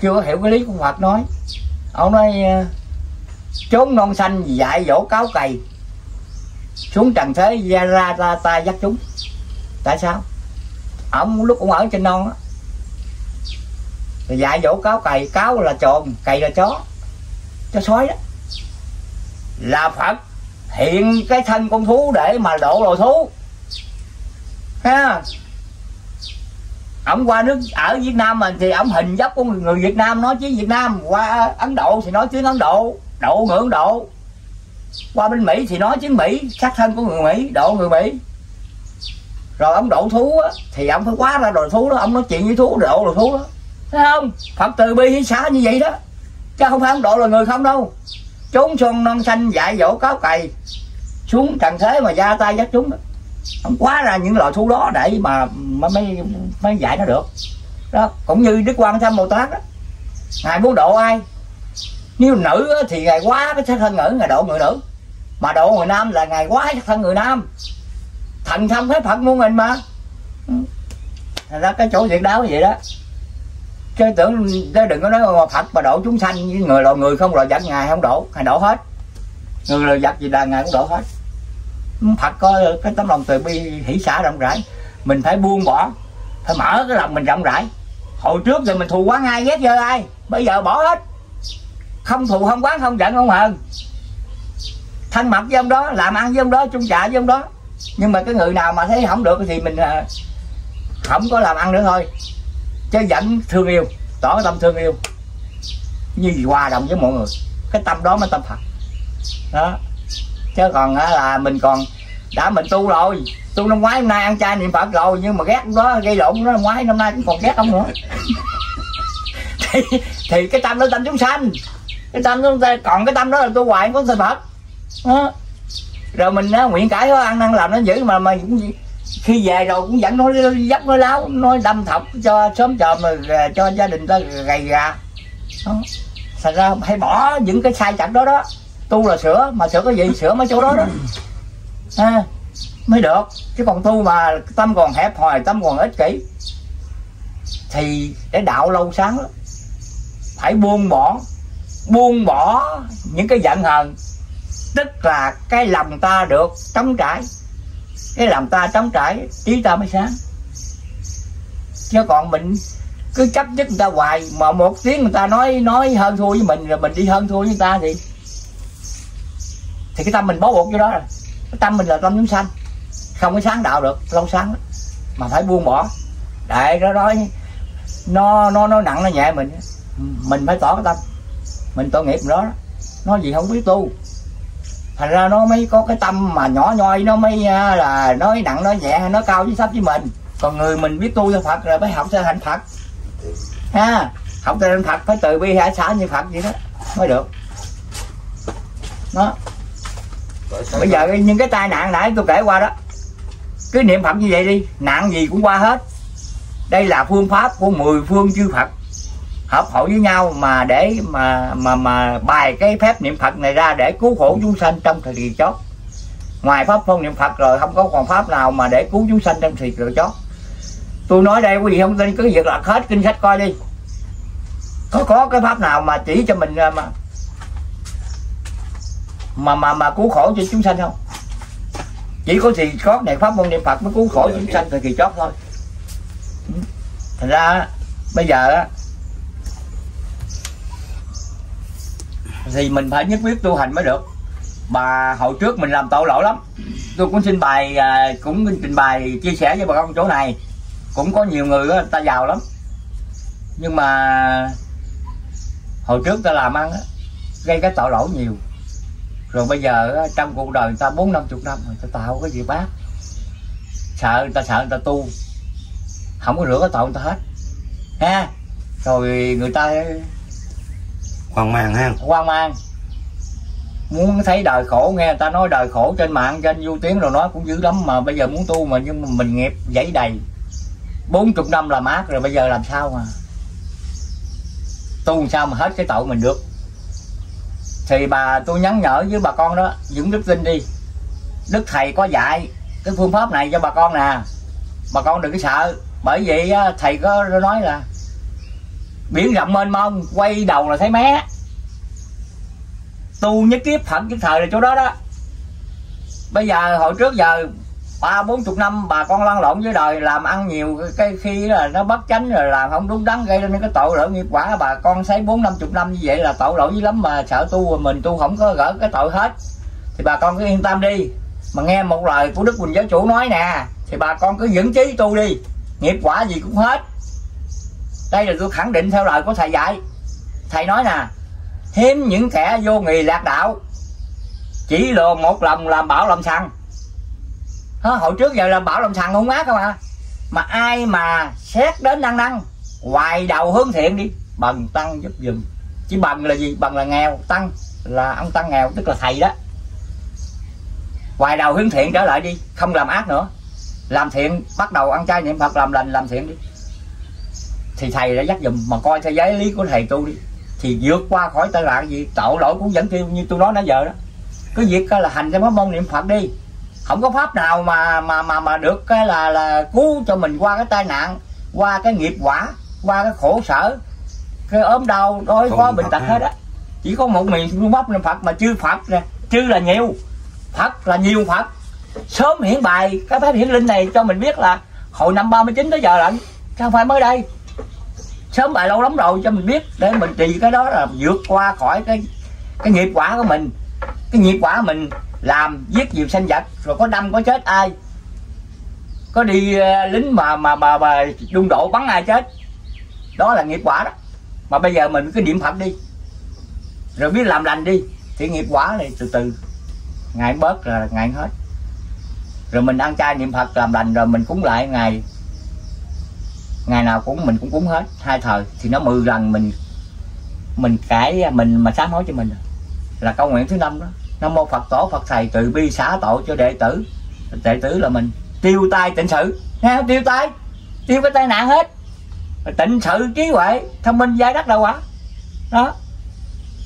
chưa hiểu cái lý của phật nói. Ông nói ờ, chốn non xanh dạy dỗ cáo cày. Xuống trần thế ra ra ta, ta dắt chúng. Tại sao? Ông lúc cũng ở trên non á thì dạy dỗ cáo cày. Cáo là trồn cày là chó. Chó sói đó. Là phật hiện cái thân con thú để mà độ loài thú. Ha ông qua nước ở Việt Nam mình thì ông hình dốc của người Việt Nam nói chứ Việt Nam qua Ấn Độ thì nói tiếng Ấn Độ độ người Ấn Độ. Qua bên Mỹ thì nói tiếng Mỹ sát thân của người Mỹ độ người Mỹ. Rồi ông độ thú á, thì ông phải quá ra đồ thú đó ông nói chuyện với thú độ đồ thú đó. Thấy không? Phật từ bi hiến xá như vậy đó. Chứ không phải ông độ là người không đâu. Trốn xuân non xanh dạy dỗ cáo cày. Xuống trần thế mà ra tay dắt chúng đó quá ra những loại thú đó để mà, mà mới mới dạy nó được. Đó cũng như đức quan tham bồ tát đó ngài muốn độ ai? Nếu nữ thì ngài quá cái sắc thân nữ ngài độ người nữ. Mà độ người nam là ngài quá sắc thân người nam. Thần thông phép phật muôn hình mà. Thành ra cái chỗ việc đáo vậy đó. Chứ tưởng chứ đừng có nói mà phật mà độ chúng sanh với người loại người không loại vật ngài không độ ngài độ hết. Người loại vật gì là ngài cũng độ hết. Phật có cái tấm lòng từ bi, hỷ xả rộng rãi. Mình phải buông bỏ, phải mở cái lòng mình rộng rãi. Hồi trước thì mình thù quán ai, ghét giờ ai. Bây giờ bỏ hết. Không thù, không quán, không giận, không hờn. Thanh mật với ông đó, làm ăn với ông đó, chung trả với ông đó. Nhưng mà cái người nào mà thấy không được thì mình à, không có làm ăn nữa thôi. Chứ vẫn thương yêu, tỏ tâm thương yêu. Như hòa đồng với mọi người. Cái tâm đó mới tâm Phật đó chứ còn là mình còn đã mình tu rồi. Tu năm ngoái hôm nay ăn chay niệm phật rồi nhưng mà ghét đó gây lộn nó năm ngoái năm nay cũng còn ghét ông nữa. Thì, thì cái tâm đó tâm chúng sanh. Cái tâm đó còn cái tâm đó là tu hoài có thành phật. Đó. rồi mình á, nguyện cải đó, ăn ăn làm nó dữ mà mà cũng khi về rồi cũng vẫn nói dấp nói láo nói đâm thọc cho sớm chờ mà à, cho gia đình ta gầy gà. Đó. thành ra hay bỏ những cái sai chặt đó đó tu là sửa, mà sửa cái gì? Sửa mấy chỗ đó đó. Ha, mới được. Chứ còn tu mà tâm còn hẹp hòi tâm còn ích kỷ. Thì để đạo lâu sáng lắm. Phải buông bỏ buông bỏ những cái giận hờn. Tức là cái lòng ta được trống trải. Cái lòng ta trống trải, trí ta mới sáng. Chứ còn mình cứ chấp nhất người ta hoài, mà một tiếng người ta nói nói hơn thua với mình, rồi mình đi hơn thua với người ta thì thì cái tâm mình bó buộc vô đó rồi. Cái tâm mình là tâm chúng sanh. Không có sáng đạo được, lâu sáng mà phải buông bỏ. Để nó nói nó nó nó nặng, nó nhẹ mình mình phải tỏ cái tâm. Mình tội nghiệp đó. Nó gì không biết tu. Thành ra nó mới có cái tâm mà nhỏ nhoi, nó mới à, là nói nặng, nói nhẹ, nó cao với thấp với mình còn người mình biết tu theo phật rồi phải học theo hạnh phật. Ha, học theo hạnh phật phải từ bi hải xã như phật vậy đó. Mới được. Đó bây giờ những cái tai nạn nãy tôi kể qua đó cứ niệm phật như vậy đi, nạn gì cũng qua hết. Đây là phương pháp của mười phương chư phật hợp hội với nhau mà để mà mà mà bài cái phép niệm phật này ra để cứu khổ chúng sanh trong thời kỳ chót. Ngoài pháp phong niệm phật rồi, không có còn pháp nào mà để cứu chúng sanh trong thời kỳ chót. Tôi nói đây, quý vị không tin, cứ việc là hết kinh sách coi đi. Có có cái pháp nào mà chỉ cho mình à, mà mà mà mà cứu khổ cho chúng sanh không? Chỉ có gì có này pháp môn niệm phật mới cứu khổ chúng sanh thời kỳ chót thôi. Ừ. Thành ra bây giờ á thì mình phải nhất quyết tu hành mới được. Mà hồi trước mình làm tội lỗi lắm. Tôi cũng xin bài à, cũng trình bày chia sẻ với bà con chỗ này. Cũng có nhiều người đó, ta giàu lắm. Nhưng mà hồi trước ta làm ăn đó, gây cái tội lỗi nhiều rồi bây giờ trong cuộc đời người ta bốn năm chục năm người ta tạo cái gì bác. Sợ người ta sợ người ta tu. Không có rửa cái tội người ta hết. Ha? Rồi người ta hoang mang ha. hoang mang. Muốn thấy đời khổ nghe người ta nói đời khổ trên mạng trên du tiếng rồi nói cũng dữ lắm mà bây giờ muốn tu mà nhưng mà mình nghiệp dãy đầy. Bốn chục năm làm ác rồi bây giờ làm sao mà? Tu làm sao mà hết cái tội mình được thì bà, tôi nhắn nhở với bà con đó, dưỡng đức tin đi. Đức thầy có dạy cái phương pháp này cho bà con nè. Bà con đừng có sợ, bởi vì thầy có nói là biển rộng mênh mông, quay đầu là thấy mé. Tu nhất kiếp phật nhất thời là chỗ đó đó. Bây giờ hồi trước giờ ba, bốn chục năm bà con lăn lộn với đời, làm ăn nhiều, cái khi là nó bất chánh rồi làm không đúng đắn, gây nên cái tội lỗi nghiệp quả. Bà con thấy bốn, năm chục năm như vậy là tội lỗi dữ lắm mà sợ tu mình tu không có gỡ cái tội hết. Thì bà con cứ yên tâm đi. Mà nghe một lời của đức quỳnh giáo chủ nói nè, thì bà con cứ vững chí tu đi. Nghiệp quả gì cũng hết. Đây là tôi khẳng định theo lời của thầy dạy. Thầy nói nè, hiếm những kẻ vô nghì lạc đạo. Chỉ lừa một lòng làm bảo làm xăng Hả, hồi trước giờ là bảo làm thằng không ác không à mà ai mà xét đến năng năng hoài đầu hướng thiện đi. Bằng tăng giúp dùm chỉ bằng là gì? Bằng là nghèo. Tăng là ông tăng nghèo tức là thầy đó. Hoài đầu hướng thiện trở lại đi không làm ác nữa. Làm thiện bắt đầu ăn chay niệm phật làm lành làm thiện đi. Thì thầy đã dắt dùm mà coi theo giấy lý của thầy tu đi. Thì vượt qua khỏi tai nạn gì? Tội lỗi cũng vẫn tiêu như tôi nói nãy giờ đó. Cứ việc là hành theo mấy môn niệm phật đi không có pháp nào mà mà mà mà được cái là là cứu cho mình qua cái tai nạn qua cái nghiệp quả qua cái khổ sở cái ốm đau đói có bệnh tật hết á. Chỉ có một miền phương pháp niệm phật mà chư phật nè chư là nhiều. Phật là nhiều phật. Sớm hiển bài cái phép hiển linh này cho mình biết là hồi năm 39 tới giờ lận không phải mới đây. Sớm bài lâu lắm rồi cho mình biết để mình trì cái đó là vượt qua khỏi cái cái nghiệp quả của mình. Cái nghiệp quả mình làm giết nhiều sinh vật rồi có đâm có chết ai? Có đi ờ, lính mà mà mà, mà đung độ bắn ai chết? Đó là nghiệp quả đó. Mà bây giờ mình cứ niệm phật đi. Rồi biết làm lành đi thì nghiệp quả này từ từ. Ngày bớt là ngày hết. Rồi mình ăn chay niệm phật làm lành rồi mình cúng lại ngày ngày nào cũng mình cũng cúng hết hai thời thì nó mười lần mình mình cải mình mà sám hối cho mình. Là câu nguyện thứ năm đó nam mô phật tổ phật thầy từ bi xả tội cho đệ tử. Đệ tử là mình. Tiêu tai tịnh sự. Nghe tiêu tai. Tiêu cái tai nạn hết. Tịnh sự trí huệ thông minh giải đắc đạo quả. Đó.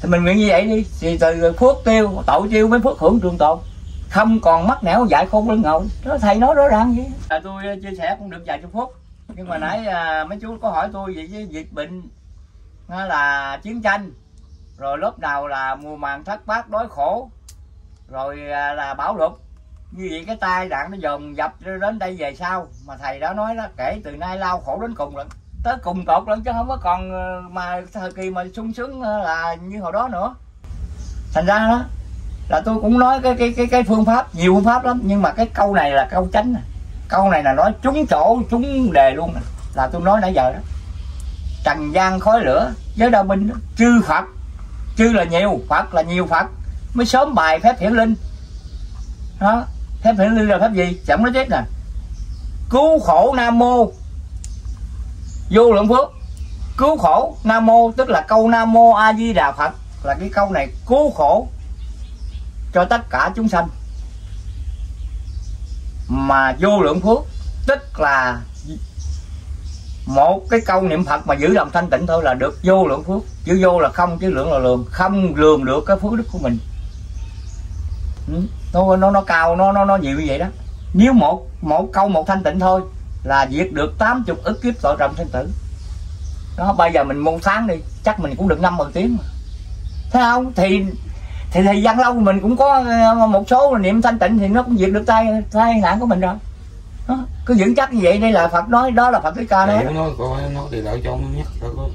Thì mình nguyện như vậy đi. Thì từ phước tiêu tội tiêu mới phước hưởng trường tồn. Không còn mắc nẻo dạy khôn lưng ngầu đó thầy nói rõ ràng vậy. À, tôi ờ, chia sẻ cũng được vài chục phút. Nhưng mà nãy à, mấy chú có hỏi tôi về cái dịch bệnh là chiến tranh. Rồi lớp nào là mùa màng thất bát đói khổ rồi à, là bão lụt như vậy cái tai nạn nó dồn dập đến đây về sau mà thầy đã nói đó, kể từ nay lao khổ đến cùng lận, tới cùng tột lận chứ không có còn ờ, mà thời kỳ mà sung sướng ờ, là như hồi đó nữa thành ra đó, là tôi cũng nói cái cái cái cái phương pháp, nhiều phương pháp lắm nhưng mà cái câu này là câu tránh này. câu này là nói trúng chỗ, trúng đề luôn này. là tôi nói nãy giờ đó trần gian khói lửa, giới đạo binh đó. chư phật, chư là nhiều, phật là nhiều phật mới sớm bài phép hiển linh. Đó, phép hiển linh là phép gì? Chẳng nói tiếp nè. Cứu khổ nam mô. Vô lượng phước. Cứu khổ nam mô, tức là câu nam mô a di đà phật, là cái câu này cứu khổ cho tất cả chúng sanh. Mà vô lượng phước, tức là một cái câu niệm phật mà giữ lòng thanh tịnh thôi là được vô lượng phước. Chữ vô là không chứ lượng là lường. Không lường được cái phước đức của mình nó nó nó cao nó nó nó nhiều như vậy đó. Nếu một một câu một thanh tịnh thôi là diệt được 80 ức kiếp tội trọng sinh tử. Đó bây giờ mình một tháng đi chắc mình cũng được năm mười tiếng mà. Thấy không? Thì thì thời gian lâu mình cũng có ờ, một số niệm thanh tịnh thì nó cũng diệt được tai tai nạn của mình rồi. Đó. cứ vững chắc như vậy đây là phật nói đó là phật cái ca đó nó nó thì đợi cho nó nhắc cho có.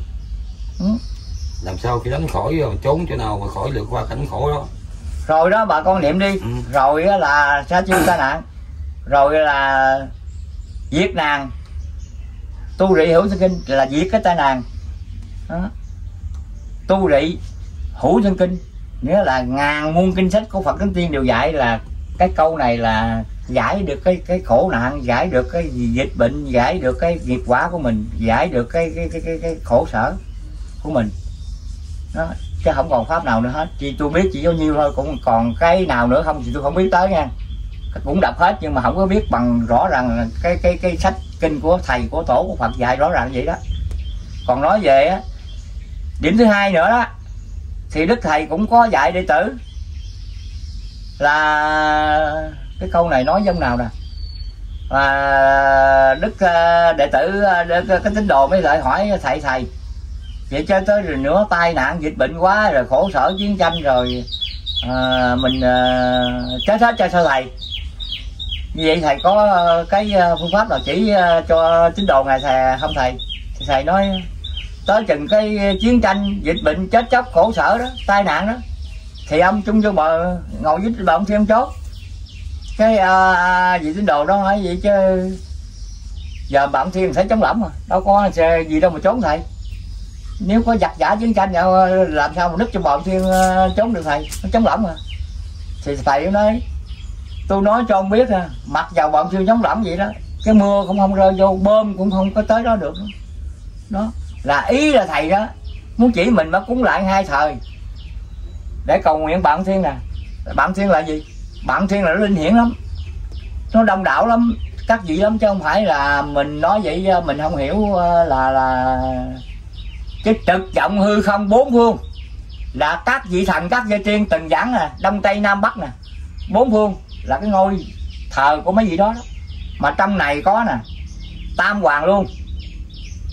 Ừ. làm sao khi đánh khỏi rồi trốn chỗ nào mà khỏi được qua cảnh khổ đó rồi đó bà con niệm đi. Ừ. rồi là sa chiêu tai nạn. Rồi là giết nàng. Tu rị hữu sinh kinh là diệt cái tai nạn. Đó. tu rị hữu sinh kinh nghĩa là ngàn muôn kinh sách của phật thánh tiên đều dạy là cái câu này là giải được cái cái khổ nạn giải được cái dịch bệnh giải được cái nghiệp quả của mình giải được cái cái cái cái, cái khổ sở của mình. Đó chứ không còn pháp nào nữa hết. Chỉ tôi biết chỉ có nhiêu thôi cũng còn cái nào nữa không thì tôi không biết tới nha. Cũng đọc hết nhưng mà không có biết bằng rõ ràng là cái cái cái sách kinh của thầy của tổ của Phật dạy rõ ràng vậy đó. Còn nói về á, điểm thứ hai nữa đó thì đức thầy cũng có dạy đệ tử. Là cái câu này nói giống nào nè? Và đức ờ, đệ tử ờ, đức, ờ, cái tín đồ mới lại hỏi thầy thầy vậy cho tới rồi nữa tai nạn dịch bệnh quá rồi khổ sở chiến tranh rồi à, mình à, chết hết cho sao thầy như vậy thầy có à, cái à, phương pháp nào chỉ à, cho tín đồ ngày thầy không thầy? Thì thầy nói tới chừng cái chiến tranh dịch bệnh chết chóc khổ sở đó tai nạn đó thì ông chung vô bờ ngồi với bờ ông thêm chốt. Cái à, vị tín đồ đó hỏi vậy chứ giờ bạn thiên thấy chống lẫm mà đâu có gì đâu mà trốn thầy nếu có giặc giả chiến tranh nhau làm sao mà nứt cho bọn thiên ờ, chống được thầy? Nó chống lỏng mà thì thầy nói, tôi nói cho ông biết à mặc vào bọn thiên chống lỏng vậy đó, cái mưa cũng không rơi vô, bơm cũng không có tới đó được. Đó, là ý là thầy đó, muốn chỉ mình mà cúng lại hai thời. Để cầu nguyện bạn thiên nè. Bạn thiên là gì? Bạn thiên là nó linh hiển lắm. Nó đông đảo lắm các vị lắm, chứ không phải là mình nói vậy ờ, mình không hiểu là là cái trực vọng hư không bốn phương là các vị thần các vị tiên từng giảng nè đông tây nam bắc nè. Bốn phương là cái ngôi thờ của mấy vị đó, đó. mà trong này có nè tam hoàng luôn.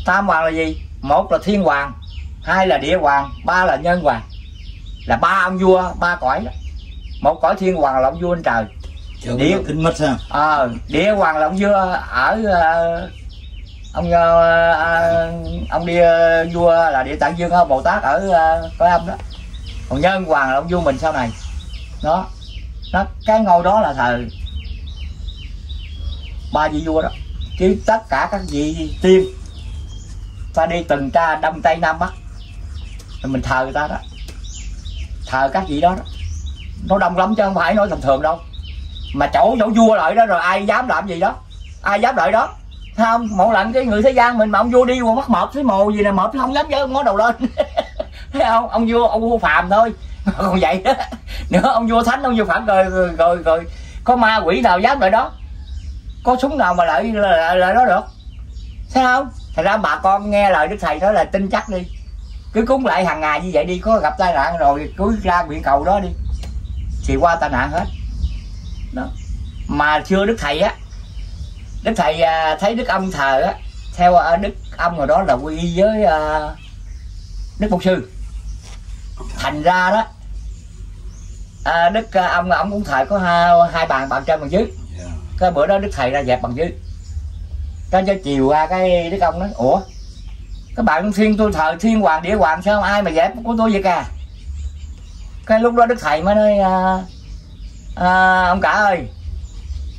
Tam hoàng là gì? Một là thiên hoàng hai là địa hoàng ba là nhân hoàng. Là ba ông vua ba cõi đó. Một cõi thiên hoàng là ông vua trên trời. Địa- kinh mít ha ờ địa hoàng là ông vua ở ờ, ông ờ, à, ông đi ờ, vua là địa tạng dương bồ tát ở ờ, cõi âm đó. Còn nhân hoàng là ông vua mình sau này. Đó. Đó cái ngôi đó là thờ ba vị vua đó. Chứ tất cả các vị tiên ta đi từng tra đông tây nam bắc. Rồi mình thờ người ta đó. Thờ các vị đó đó. Nó đông lắm chứ không phải nói tầm thường đâu. Mà chỗ chỗ vua lợi đó rồi ai dám làm gì đó? Ai dám lợi đó? Không một lần cái người thế gian mình mà ông vua đi qua mắt mệt thấy mồ gì nè mệt không dám giơ ngó đầu lên. Thấy không? Ông vua ông vua phàm thôi. Còn vậy đó. Nữa ông vua thánh ông vua phản rồi rồi rồi, rồi có ma quỷ nào dám lại đó? Có súng nào mà lại lại lại đó được? Thấy không? Thành ra bà con nghe lời đức thầy đó là tin chắc đi. Cứ cúng lại hàng ngày như vậy đi có gặp tai nạn rồi cứ ra nguyện cầu đó đi. Thì qua tai nạn hết. Đó. Mà chưa đức thầy á đức thầy à, thấy đức ông thờ á theo à, đức ông rồi đó là quy y với à, đức mục sư. Thành ra đó à, đức ông ông cũng thờ có hai, hai bàn bàn trên bàn dưới. Cái bữa đó đức thầy ra dẹp bằng dưới. Cái cho chiều qua cái đức ông nói ủa các bạn thiên tôi thờ thiên hoàng địa hoàng sao ai mà dẹp của tôi vậy cả cái lúc đó đức thầy mới nói à, à, ông cả ơi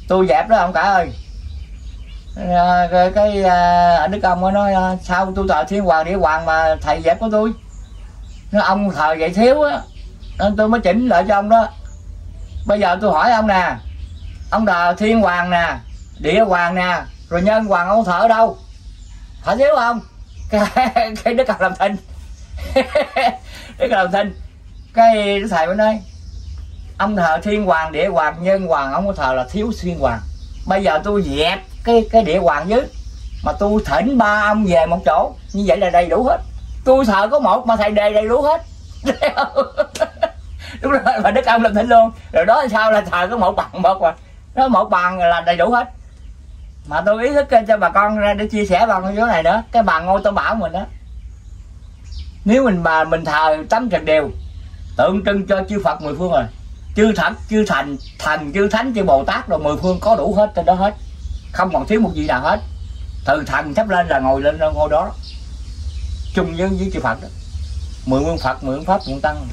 tôi dẹp đó ông cả ơi Ờ, cái, cái ờ, đức ông mới nói ờ, sao tôi thờ thiên hoàng địa hoàng mà thầy dẹp của tôi nó ông thờ vậy thiếu á nên tôi mới chỉnh lại cho ông đó. Bây giờ tôi hỏi ông nè ông thờ thiên hoàng nè địa hoàng nè rồi nhân hoàng ông thờ ở đâu? Thờ thiếu không? Cái, cái đức ông làm thinh. Đức ông làm thinh. Cái thầy mới nói ông thờ thiên hoàng địa hoàng nhân hoàng ông có thờ là thiếu thiên hoàng. Bây giờ tôi dẹp cái cái địa hoàng dưới. Mà tôi thỉnh ba ông về một chỗ, như vậy là đầy đủ hết. Tôi thờ có một mà thầy đề đầy đủ hết. Đúng rồi, mà đức ông làm thỉnh luôn. Rồi đó sao là thờ có một bằng một mà. Nó một bằng là đầy đủ hết. Mà tôi ý thức cho bà con ra để chia sẻ bằng cái chỗ này nữa cái bà ngôi tôi bảo mình đó. Nếu mình mà mình thờ tấm trần đều, tượng trưng cho chư phật mười phương rồi. Chư thật chư thành, thần, chư thánh, chư bồ tát, rồi mười phương có đủ hết trên đó hết không còn thiếu một gì nào hết từ thần sắp lên là ngồi lên ngôi đó. Chung với với chư phật đó. Mười phương phật mười nguyên pháp mười tăng.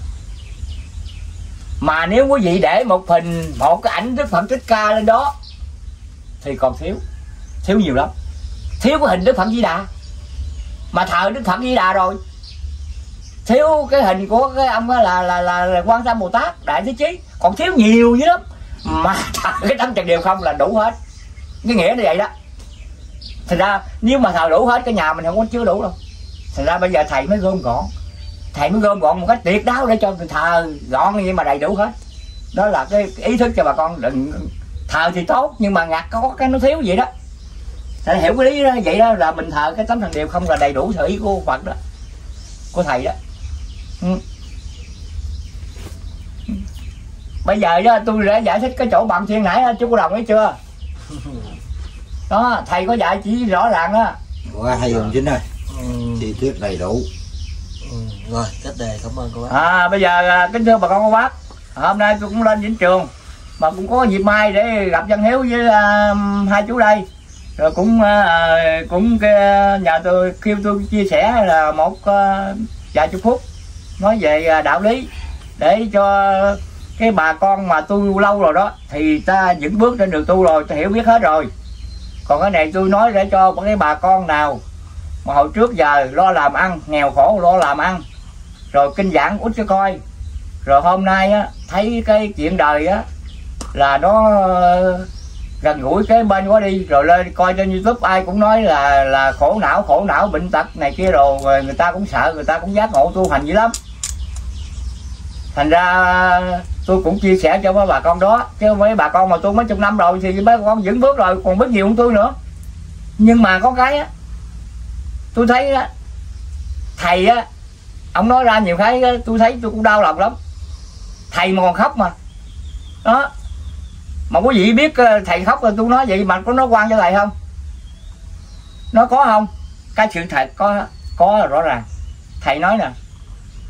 Mà nếu quý vị để một hình một cái ảnh đức phật thích ca lên đó thì còn thiếu. Thiếu nhiều lắm. Thiếu cái hình đức phật di đà. Mà thờ đức phật di đà rồi. Thiếu cái hình của cái ông là là là, là quan tâm bồ tát đại thế chí. Còn thiếu nhiều dữ lắm. Mà thờ cái tâm trần đều không là đủ hết cái nghĩa như vậy đó. Thành ra, nếu mà thờ đủ hết cái nhà mình không có chứa đủ đâu. Thành ra bây giờ thầy mới gom gọn. Thầy mới gom gọn một cách tuyệt đáo để cho người thờ gọn như vậy mà đầy đủ hết. Đó là cái ý thức cho bà con đừng thờ thì tốt, nhưng mà ngặt có cái nó thiếu vậy đó. Thầy hiểu cái lý đó, vậy đó là mình thờ cái tấm thần đều không là đầy đủ sở ý của phật đó, của thầy đó. Ừ. bây giờ đó, tôi đã giải thích cái chỗ bằng thiên nãy chú có đồng ấy chưa? đó thầy có dạy chỉ rõ ràng đó qua hay dùng chính ơi ừ. chi tiết đầy đủ. Ừ. rồi kết đề cảm ơn cô bác. À bây giờ à, kính thưa bà con cô bác. Hôm nay tôi cũng lên vĩnh trường mà cũng có dịp mai để gặp dân hiếu với uh, hai chú đây. Rồi cũng uh, cũng cái nhà tôi kêu tôi chia sẻ là một uh, vài chục phút nói về uh, đạo lý để cho cái bà con mà tu lâu rồi đó thì ta những bước trên đường tu rồi ta hiểu biết hết rồi còn cái này tôi nói để cho cái bà con nào mà hồi trước giờ lo làm ăn, nghèo khổ lo làm ăn, rồi kinh giảng út cho coi rồi hôm nay á, thấy cái chuyện đời á, là nó ờ, gần gũi cái bên quá đi, rồi lên coi trên youtube ai cũng nói là là khổ não khổ não, bệnh tật này kia rồi người ta cũng sợ, người ta cũng giác ngộ tu hành dữ lắm. Thành ra tôi cũng chia sẻ cho mấy bà con đó. Chứ mấy bà con mà tôi mấy chục năm rồi thì mấy con vững bước rồi còn biết nhiều hơn tôi nữa. Nhưng mà có cái á tôi thấy á thầy á ông nói ra nhiều cái á, tôi thấy tôi cũng đau lòng lắm. Thầy mà còn khóc mà. Đó. Mà quý vị biết ờ, thầy khóc rồi tôi nói vậy mà có nói quan cho thầy không? Nó có không? Cái chuyện thật có có là rõ ràng. Thầy nói nè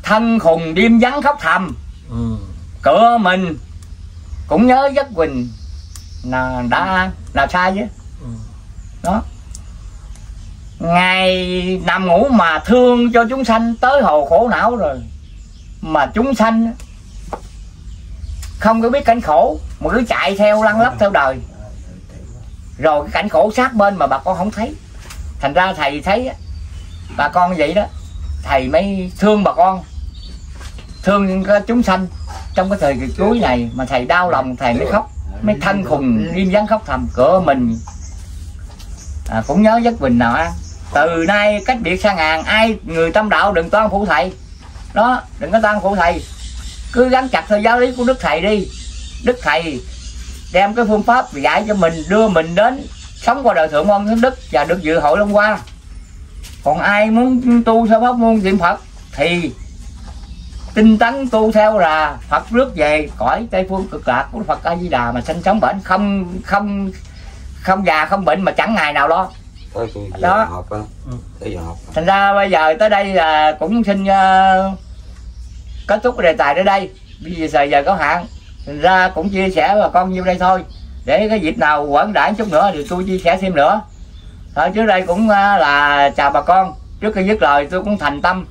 thân khùng đêm vắng khóc thầm. Ừ cửa mình. Cũng nhớ giấc quỳnh là đã là sai chứ. Ừ. đó. Ngày nằm ngủ mà thương cho chúng sanh tới hồ khổ não rồi mà chúng sanh không có biết cảnh khổ mà cứ chạy theo lăn lóc theo đời. Rồi cái cảnh khổ sát bên mà bà con không thấy. Thành ra thầy thấy bà con vậy đó thầy mới thương bà con thương chúng sanh trong cái thời kỳ cuối này mà thầy đau lòng thầy mới khóc mới thân khùng im dáng khóc thầm cửa mình. À, cũng nhớ giấc bình nào ăn từ nay cách biệt xa ngàn ai người tâm đạo đừng toan phụ thầy. Đó đừng có toan phụ thầy. Cứ gắn chặt theo giáo lý của đức thầy đi. Đức thầy đem cái phương pháp dạy cho mình đưa mình đến sống qua đời thượng môn thánh đức và được dự hội long qua còn ai muốn tu theo pháp môn niệm phật thì tinh tấn tu theo là phật rước về cõi tây phương cực lạc của phật a di đà mà sinh sống bệnh không không không già không bệnh mà chẳng ngày nào lo. Đó. họp thành ra bây giờ tới đây là cũng xin uh, kết thúc cái đề tài tới đây. Bây giờ giờ, có hạn. Thành ra cũng chia sẻ bà con nhiêu đây thôi. Để cái dịp nào quẩn đãi chút nữa thì tôi chia sẻ thêm nữa. Thôi trước đây cũng uh, là chào bà con. Trước khi dứt lời tôi cũng thành tâm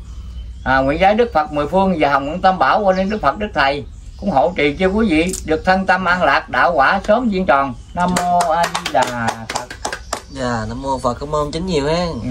à, nguyện giái đức phật mười phương và hồng nguyện tâm bảo qua đến đức phật đức thầy. Cũng hộ trì cho quý vị được thân tâm an lạc đạo quả sớm viên tròn. Nam mô a di đà phật. Dạ nam mô phật. Cảm ơn chính nhiều ha ừ.